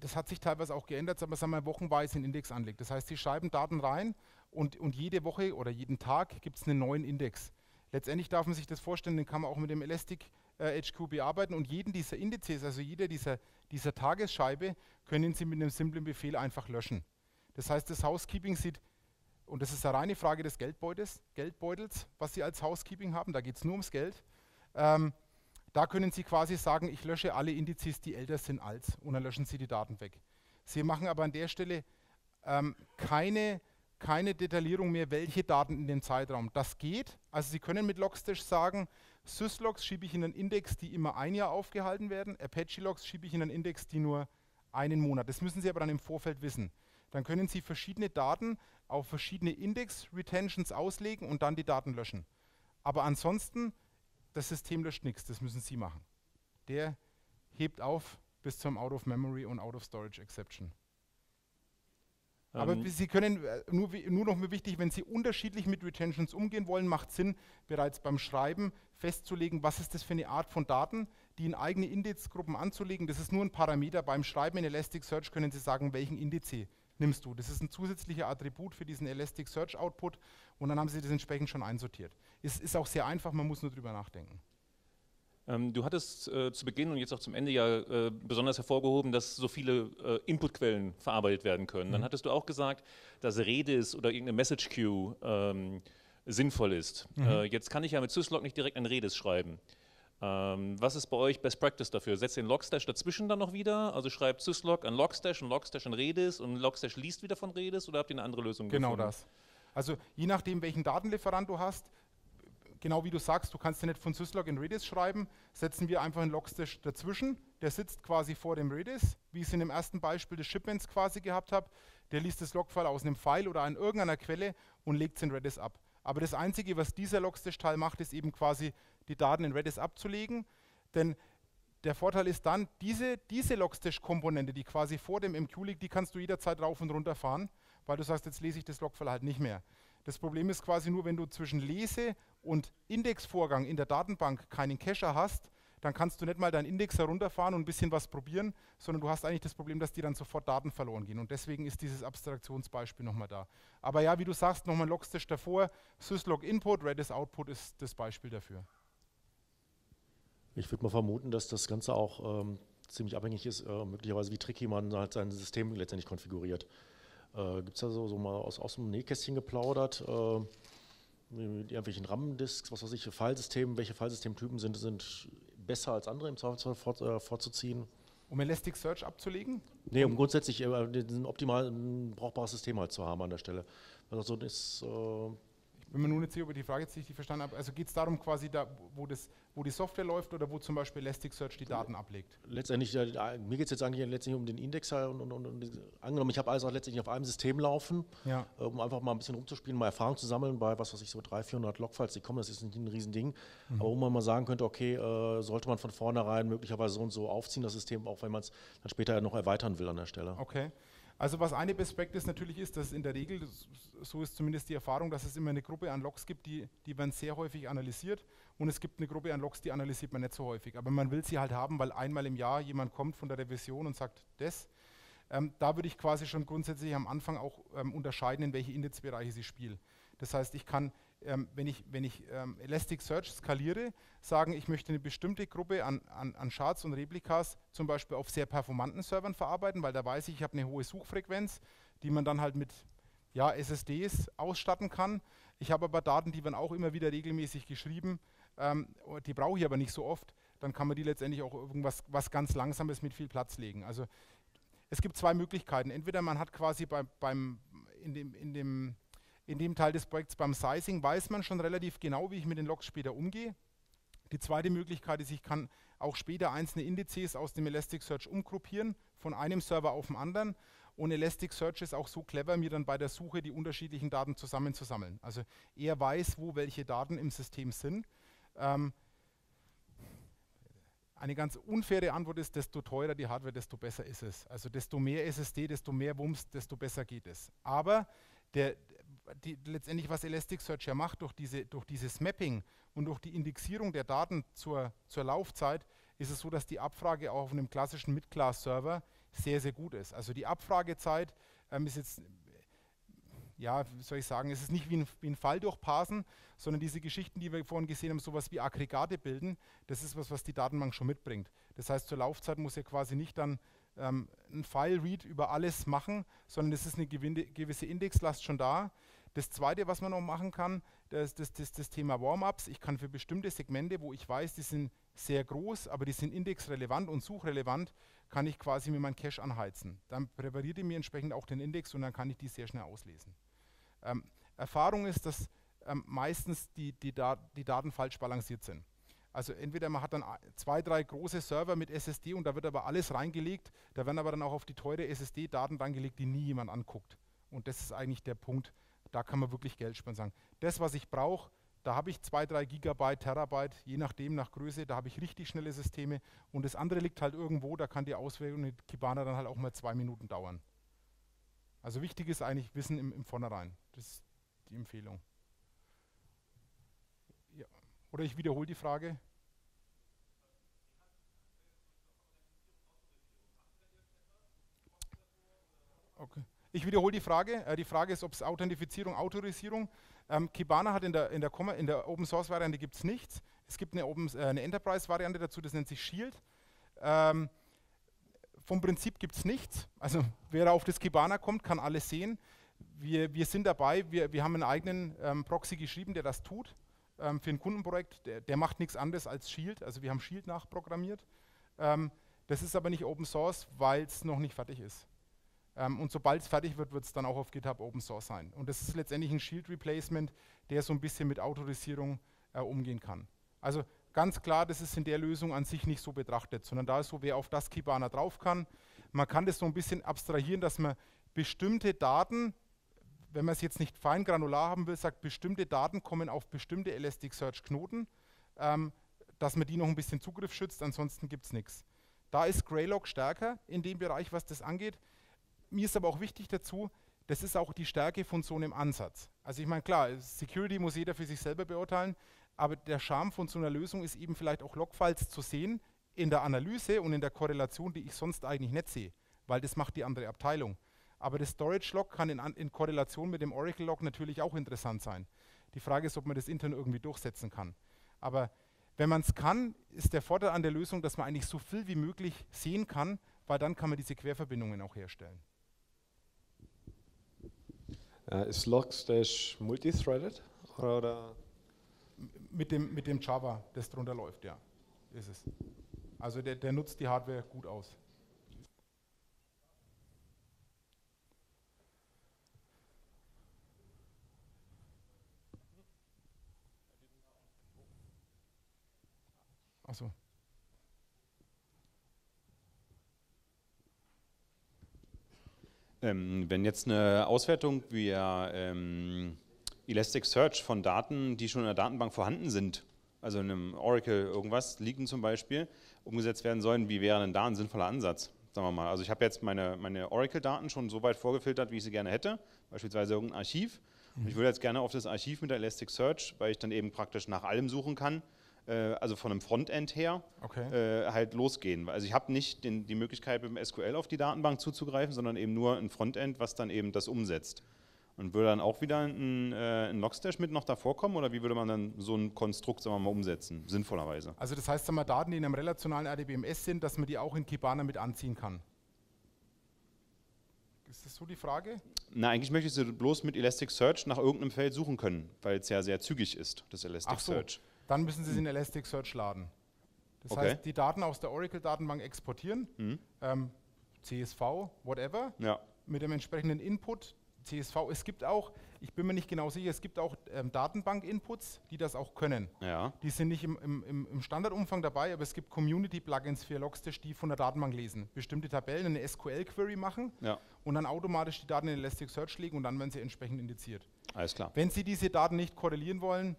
das hat sich teilweise auch geändert, aber sagen wir wochenweise einen Index anlegt. Das heißt, Sie schreiben Daten rein und, und jede Woche oder jeden Tag gibt es einen neuen Index. Letztendlich darf man sich das vorstellen, den kann man auch mit dem Elastic äh, HQ bearbeiten und jeden dieser Indizes, also jeder dieser, dieser Tagesscheibe, können Sie mit einem simplen Befehl einfach löschen. Das heißt, das Housekeeping sieht, und das ist eine reine Frage des Geldbeutels, Geldbeutels was Sie als Housekeeping haben, da geht es nur ums Geld. Ähm, da können Sie quasi sagen, ich lösche alle Indizes, die älter sind als, und dann löschen Sie die Daten weg. Sie machen aber an der Stelle ähm, keine, keine Detaillierung mehr, welche Daten in dem Zeitraum. Das geht. Also Sie können mit Logstash sagen, Syslogs schiebe ich in einen Index, die immer ein Jahr aufgehalten werden. Apache Logs schiebe ich in einen Index, die nur einen Monat. Das müssen Sie aber dann im Vorfeld wissen. Dann können Sie verschiedene Daten auf verschiedene Index-Retentions auslegen und dann die Daten löschen. Aber ansonsten, das System löscht nichts, das müssen Sie machen. Der hebt auf bis zum Out-of-Memory und Out-of-Storage-Exception. Aber Ähm, Sie können, äh, nur, nur noch mal wichtig, wenn Sie unterschiedlich mit Retentions umgehen wollen, macht Sinn, bereits beim Schreiben festzulegen, was ist das für eine Art von Daten, die in eigene Indizgruppen anzulegen. Das ist nur ein Parameter. Beim Schreiben in Elasticsearch können Sie sagen, welchen Indiz nimmst du. Das ist ein zusätzlicher Attribut für diesen Elasticsearch Output und dann haben Sie das entsprechend schon einsortiert. Es ist auch sehr einfach, man muss nur drüber nachdenken. Ähm, du hattest äh, zu Beginn und jetzt auch zum Ende ja äh, besonders hervorgehoben, dass so viele äh, Inputquellen verarbeitet werden können. Dann hattest du auch gesagt, dass Redis oder irgendeine Message Queue ähm, sinnvoll ist. Äh, jetzt kann ich ja mit Syslog nicht direkt ein Redis schreiben. Ähm, was ist bei euch Best Practice dafür? Setzt ihr einen Logstash dazwischen dann noch wieder? Also schreibt Syslog an Logstash und Logstash an Redis und Logstash liest wieder von Redis oder habt ihr eine andere Lösung Genau gefunden? das. Also je nachdem, welchen Datenlieferant du hast, genau wie du sagst, du kannst ja nicht von Syslog in Redis schreiben, setzen wir einfach einen Logstash dazwischen. Der sitzt quasi vor dem Redis, wie ich es in dem ersten Beispiel des Shipments quasi gehabt habe. Der liest das Logfile aus einem File oder an irgendeiner Quelle und legt es in Redis ab. Aber das Einzige, was dieser Logstash-Teil macht, ist eben quasi die Daten in Redis abzulegen. Denn der Vorteil ist dann, diese, diese Logstash-Komponente, die quasi vor dem MQ liegt, die kannst du jederzeit rauf und runter fahren, weil du sagst, jetzt lese ich das Logfile halt nicht mehr. Das Problem ist quasi nur, wenn du zwischen Lese- und Indexvorgang in der Datenbank keinen Cacher hast, dann kannst du nicht mal deinen Index herunterfahren und ein bisschen was probieren, sondern du hast eigentlich das Problem, dass dir dann sofort Daten verloren gehen. Und deswegen ist dieses Abstraktionsbeispiel nochmal da. Aber ja, wie du sagst, nochmal Logstash davor, Syslog Input, Redis Output ist das Beispiel dafür. Ich würde mal vermuten, dass das Ganze auch ähm, ziemlich abhängig ist, äh, möglicherweise wie tricky man halt sein System letztendlich konfiguriert. Äh, Gibt es da so, so mal aus, aus dem Nähkästchen geplaudert, äh, mit irgendwelchen RAM-Disks, was weiß ich, Filesystemen, welche Filesystemtypen sind, sind besser als andere im Zweifelsfall fort, äh, vorzuziehen? Um Elasticsearch abzulegen, Nee, um grundsätzlich äh, ein optimal ein brauchbares System halt zu haben an der Stelle. Also so ist, äh, Mir nur nicht sicher, ob ich die Frage jetzt richtig verstanden habe. Also geht es darum quasi, da, wo, das, wo die Software läuft oder wo zum Beispiel Elasticsearch die Daten ablegt? letztendlich, äh, mir geht es jetzt eigentlich letztendlich um den Indexer und, und, und, und angenommen, ich habe alles auch letztendlich auf einem System laufen, Ja. äh, um einfach mal ein bisschen rumzuspielen, mal Erfahrung zu sammeln bei, was weiß ich, so 300, 400 Logfiles, die kommen, das ist nicht ein Riesending, aber wo man mal sagen könnte, okay, äh, sollte man von vornherein möglicherweise so und so aufziehen, das System, auch wenn man es dann später noch erweitern will an der Stelle. Okay. Also was eine Best Practice natürlich ist, dass in der Regel, so ist zumindest die Erfahrung, dass es immer eine Gruppe an Logs gibt, die, die werden sehr häufig analysiert und es gibt eine Gruppe an Logs, die analysiert man nicht so häufig. Aber man will sie halt haben, weil einmal im Jahr jemand kommt von der Revision und sagt, das. Ähm, da würde ich quasi schon grundsätzlich am Anfang auch ähm, unterscheiden, in welche Indexbereiche sie spielen. Das heißt, ich kann, ähm, wenn ich, wenn ich ähm, Elasticsearch skaliere, sagen, ich möchte eine bestimmte Gruppe an, an, an Charts und Replikas zum Beispiel auf sehr performanten Servern verarbeiten, weil da weiß ich, ich habe eine hohe Suchfrequenz, die man dann halt mit ja, SSDs ausstatten kann. Ich habe aber Daten, die werden auch immer wieder regelmäßig geschrieben, ähm, die brauche ich aber nicht so oft. Dann kann man die letztendlich auch irgendwas was ganz Langsames mit viel Platz legen. Also es gibt zwei Möglichkeiten. Entweder man hat quasi bei, beim, in, dem, in, dem, in dem Teil des Projekts beim Sizing, weiß man schon relativ genau, wie ich mit den Logs später umgehe. Die zweite Möglichkeit ist, ich kann auch später einzelne Indizes aus dem Elasticsearch umgruppieren, von einem Server auf den anderen. Und Elasticsearch ist auch so clever, mir dann bei der Suche die unterschiedlichen Daten zusammenzusammeln. Also er weiß, wo welche Daten im System sind. Ähm, eine ganz unfaire Antwort ist, desto teurer die Hardware, desto besser ist es. Also desto mehr SSD, desto mehr Wumms, desto besser geht es. Aber der, die, letztendlich, was Elasticsearch ja macht, durch, diese, durch dieses Mapping und durch die Indexierung der Daten zur, zur Laufzeit, ist es so, dass die Abfrage auch auf einem klassischen Mid-Class-Server sehr, sehr gut ist. Also die Abfragezeit ähm, ist jetzt, ja, wie soll ich sagen, es ist nicht wie ein, wie ein Fall durchparsen, sondern diese Geschichten, die wir vorhin gesehen haben, sowas wie Aggregate bilden, das ist was, was die Datenbank schon mitbringt. Das heißt, zur Laufzeit muss er quasi nicht dann ähm, ein File-Read über alles machen, sondern es ist eine gewisse Indexlast schon da. Das zweite, was man noch machen kann, das ist das, das, das Thema Warm-ups. Ich kann für bestimmte Segmente, wo ich weiß, die sind sehr groß, aber die sind indexrelevant und suchrelevant, kann ich quasi mir meinen Cache anheizen. Dann präpariert er mir entsprechend auch den Index und dann kann ich die sehr schnell auslesen. Ähm, Erfahrung ist, dass ähm, meistens die, die, Dat die Daten falsch balanciert sind. Also entweder man hat dann zwei, drei große Server mit SSD und da wird aber alles reingelegt, da werden aber dann auch auf die teure SSD Daten reingelegt, die nie jemand anguckt. Und das ist eigentlich der Punkt, da kann man wirklich Geld sparen. Sagen, das, was ich brauche, da habe ich zwei, drei Gigabyte, Terabyte, je nachdem nach Größe, da habe ich richtig schnelle Systeme und das andere liegt halt irgendwo, da kann die Auswählung mit Kibana dann halt auch mal zwei Minuten dauern. Also wichtig ist eigentlich Wissen im, im Vornherein. Das ist die Empfehlung. Oder ich wiederhole die Frage. Okay. Ich wiederhole die Frage. Äh, die Frage ist, ob es Authentifizierung, Autorisierung. Ähm, Kibana hat in der, in der, in der Open Source Variante gibt es nichts. Es gibt eine, äh, eine Enterprise Variante dazu, das nennt sich Shield. Ähm, vom Prinzip gibt es nichts. Also wer auf das Kibana kommt, kann alles sehen. Wir, wir sind dabei, wir, wir haben einen eigenen ähm, Proxy geschrieben, der das tut ähm, für ein Kundenprojekt, der, der, macht nichts anderes als Shield. Also wir haben Shield nachprogrammiert. Ähm, das ist aber nicht Open Source, weil es noch nicht fertig ist. Ähm, und sobald es fertig wird, wird es dann auch auf GitHub Open Source sein. Und das ist letztendlich ein Shield Replacement, der so ein bisschen mit Autorisierung äh, umgehen kann. Also ganz klar, das ist in der Lösung an sich nicht so betrachtet, sondern da ist so, wer auf das Kibana drauf kann. Man kann das so ein bisschen abstrahieren, dass man bestimmte Daten wenn man es jetzt nicht fein granular haben will, sagt, bestimmte Daten kommen auf bestimmte Elasticsearch-Knoten, ähm, dass man die noch ein bisschen Zugriff schützt, ansonsten gibt es nichts. Da ist Graylog stärker in dem Bereich, was das angeht. Mir ist aber auch wichtig dazu, das ist auch die Stärke von so einem Ansatz. Also ich meine, klar, Security muss jeder für sich selber beurteilen, aber der Charme von so einer Lösung ist eben vielleicht auch Logfiles zu sehen in der Analyse und in der Korrelation, die ich sonst eigentlich nicht sehe, weil das macht die andere Abteilung. Aber das Storage-Log kann in, in, Korrelation mit dem Oracle-Log natürlich auch interessant sein. Die Frage ist, ob man das intern irgendwie durchsetzen kann. Aber wenn man es kann, ist der Vorteil an der Lösung, dass man eigentlich so viel wie möglich sehen kann, weil dann kann man diese Querverbindungen auch herstellen. Uh, ist Logstash multithreaded? Oder? Mit, dem, mit dem Java, das drunter läuft, ja, ist es. Also der, der nutzt die Hardware gut aus. Achso. Ähm, wenn jetzt eine Auswertung via ähm, Elasticsearch von Daten, die schon in der Datenbank vorhanden sind, also in einem Oracle irgendwas liegen zum Beispiel, umgesetzt werden sollen, wie wäre denn da ein sinnvoller Ansatz? Sagen wir mal, also ich habe jetzt meine, meine Oracle-Daten schon so weit vorgefiltert, wie ich sie gerne hätte, beispielsweise irgendein Archiv. Mhm. Ich würde jetzt gerne auf das Archiv mit der Elasticsearch, weil ich dann eben praktisch nach allem suchen kann, also von einem Frontend her, okay. äh, halt losgehen. Also ich habe nicht den, die Möglichkeit, mit dem SQL auf die Datenbank zuzugreifen, sondern eben nur ein Frontend, was dann eben das umsetzt. Und würde dann auch wieder ein, äh, ein Logstash mit noch davor kommen oder wie würde man dann so ein Konstrukt sagen wir mal, umsetzen, sinnvollerweise? Also das heißt, sagen wir, Daten, die in einem relationalen RDBMS sind, dass man die auch in Kibana mit anziehen kann. Ist das so die Frage? Na, eigentlich möchte ich sie bloß mit Elasticsearch nach irgendeinem Feld suchen können, weil es ja sehr zügig ist, das Elasticsearch. So. Dann müssen Sie es in Elasticsearch laden. Das okay. heißt, die Daten aus der Oracle-Datenbank exportieren, mhm. ähm, CSV, whatever, ja. mit dem entsprechenden Input. CSV, es gibt auch, ich bin mir nicht genau sicher, es gibt auch ähm, Datenbank-Inputs, die das auch können. Ja. Die sind nicht im, im, im Standardumfang dabei, aber es gibt Community-Plugins für Logstash, die von der Datenbank lesen. Bestimmte Tabellen, eine SQL-Query machen ja. und dann automatisch die Daten in Elasticsearch legen und dann werden sie entsprechend indiziert. Alles klar. Wenn Sie diese Daten nicht korrelieren wollen,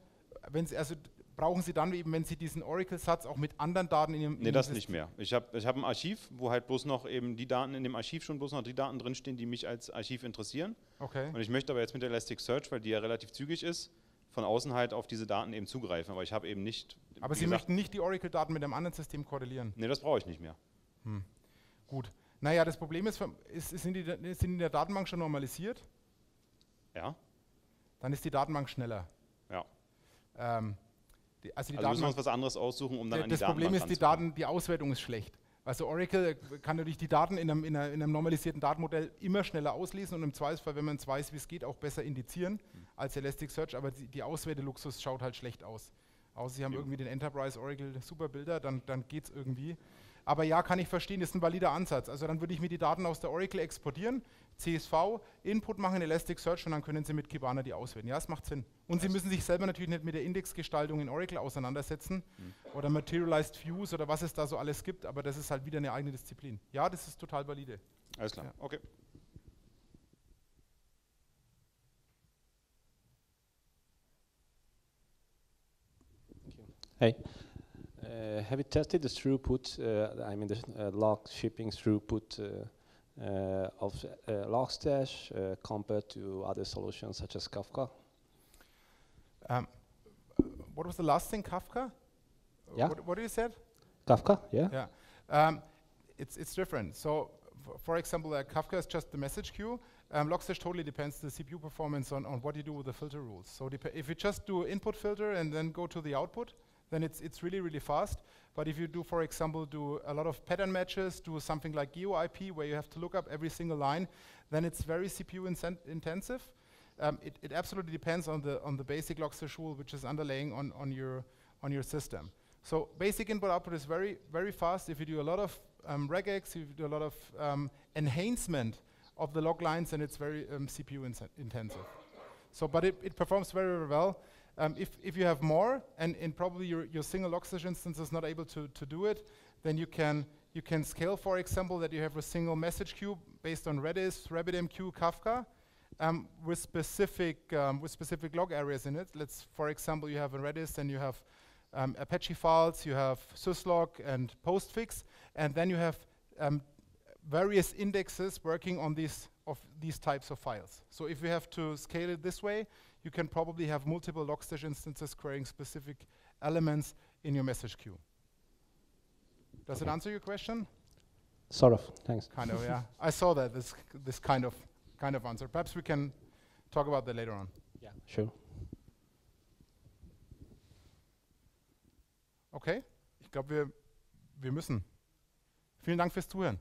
wenn Sie, also brauchen Sie dann eben, wenn Sie diesen Oracle-Satz auch mit anderen Daten in Ihrem Nee, das nicht mehr. Ich habe ich hab ein Archiv, wo halt bloß noch eben die Daten in dem Archiv schon bloß noch die Daten drinstehen, die mich als Archiv interessieren. Okay. Und ich möchte aber jetzt mit der Elasticsearch, weil die ja relativ zügig ist, von außen halt auf diese Daten eben zugreifen. Aber ich habe eben nicht. Aber Sie gesagt, möchten nicht die Oracle-Daten mit einem anderen System korrelieren? Nee, das brauche ich nicht mehr. Hm. Gut. Naja, das Problem ist, ist, sind, die, sind in der Datenbank schon normalisiert? Ja. Dann ist die Datenbank schneller. Ja. Ähm, die, also, die also müssen wir uns was anderes aussuchen, um dann an die Das Problem ist, die Daten, die Auswertung ist schlecht. Also Oracle kann natürlich die Daten in einem, in, einer, in einem, normalisierten Datenmodell immer schneller auslesen und im Zweifelsfall, wenn man es weiß, wie es geht, auch besser indizieren mhm. als Elasticsearch, aber die, die Auswerteluxus schaut halt schlecht aus. Außer Sie haben ja. irgendwie den Enterprise Oracle Superbilder, dann, dann geht es irgendwie. Aber ja, kann ich verstehen, ist ein valider Ansatz. Also dann würde ich mir die Daten aus der Oracle exportieren, CSV, Input machen, Elasticsearch und dann können Sie mit Kibana die auswählen. Ja, es macht Sinn. Und Sie müssen sich selber natürlich nicht mit der Indexgestaltung in Oracle auseinandersetzen mhm. oder Materialized Views oder was es da so alles gibt, aber das ist halt wieder eine eigene Disziplin. Ja, das ist total valide. Alles klar, Ja. okay. Hey, uh, have you tested the throughput, uh, I mean the uh, log shipping throughput uh, of uh, Logstash uh, compared to other solutions such as Kafka? Um, what was the last thing, Kafka? Yeah. What, what you said? Kafka, yeah? Yeah. Um, it's, it's different. So, for example, uh, Kafka is just the message queue. Um, Logstash totally depends the CPU performance on, on what you do with the filter rules. So, if you just do input filter and then go to the output, then it's, it's really, really fast. But if you do, for example, do a lot of pattern matches, do something like GeoIP, where you have to look up every single line, then it's very CPU intensive. Um, it, it absolutely depends on the on the basic Logstash rule, which is underlaying on, on your on your system. So basic input output is very very fast. If you do a lot of um, regex, if you do a lot of um, enhancement of the log lines, then it's very um, CPU intensive. So, but it, it performs very, very well. Um, if, if you have more, and, and probably your, your single Logstash instance is not able to, to do it, then you can you can scale, for example, that you have a single message queue based on Redis, RabbitMQ, Kafka, um, with specific um, with specific log areas in it. Let's, for example, you have a Redis, and you have um, Apache files, you have syslog and postfix, and then you have um, various indexes working on these of these types of files. So if you have to scale it this way, you can probably have multiple Logstash instances querying specific elements in your message queue. Does it answer your question? Sort of, thanks. Kind of, yeah. I saw that this this kind of kind of answer. Perhaps we can talk about that later on. Yeah, sure. Okay? Ich glaube, wir wir müssen. Vielen Dank fürs Zuhören.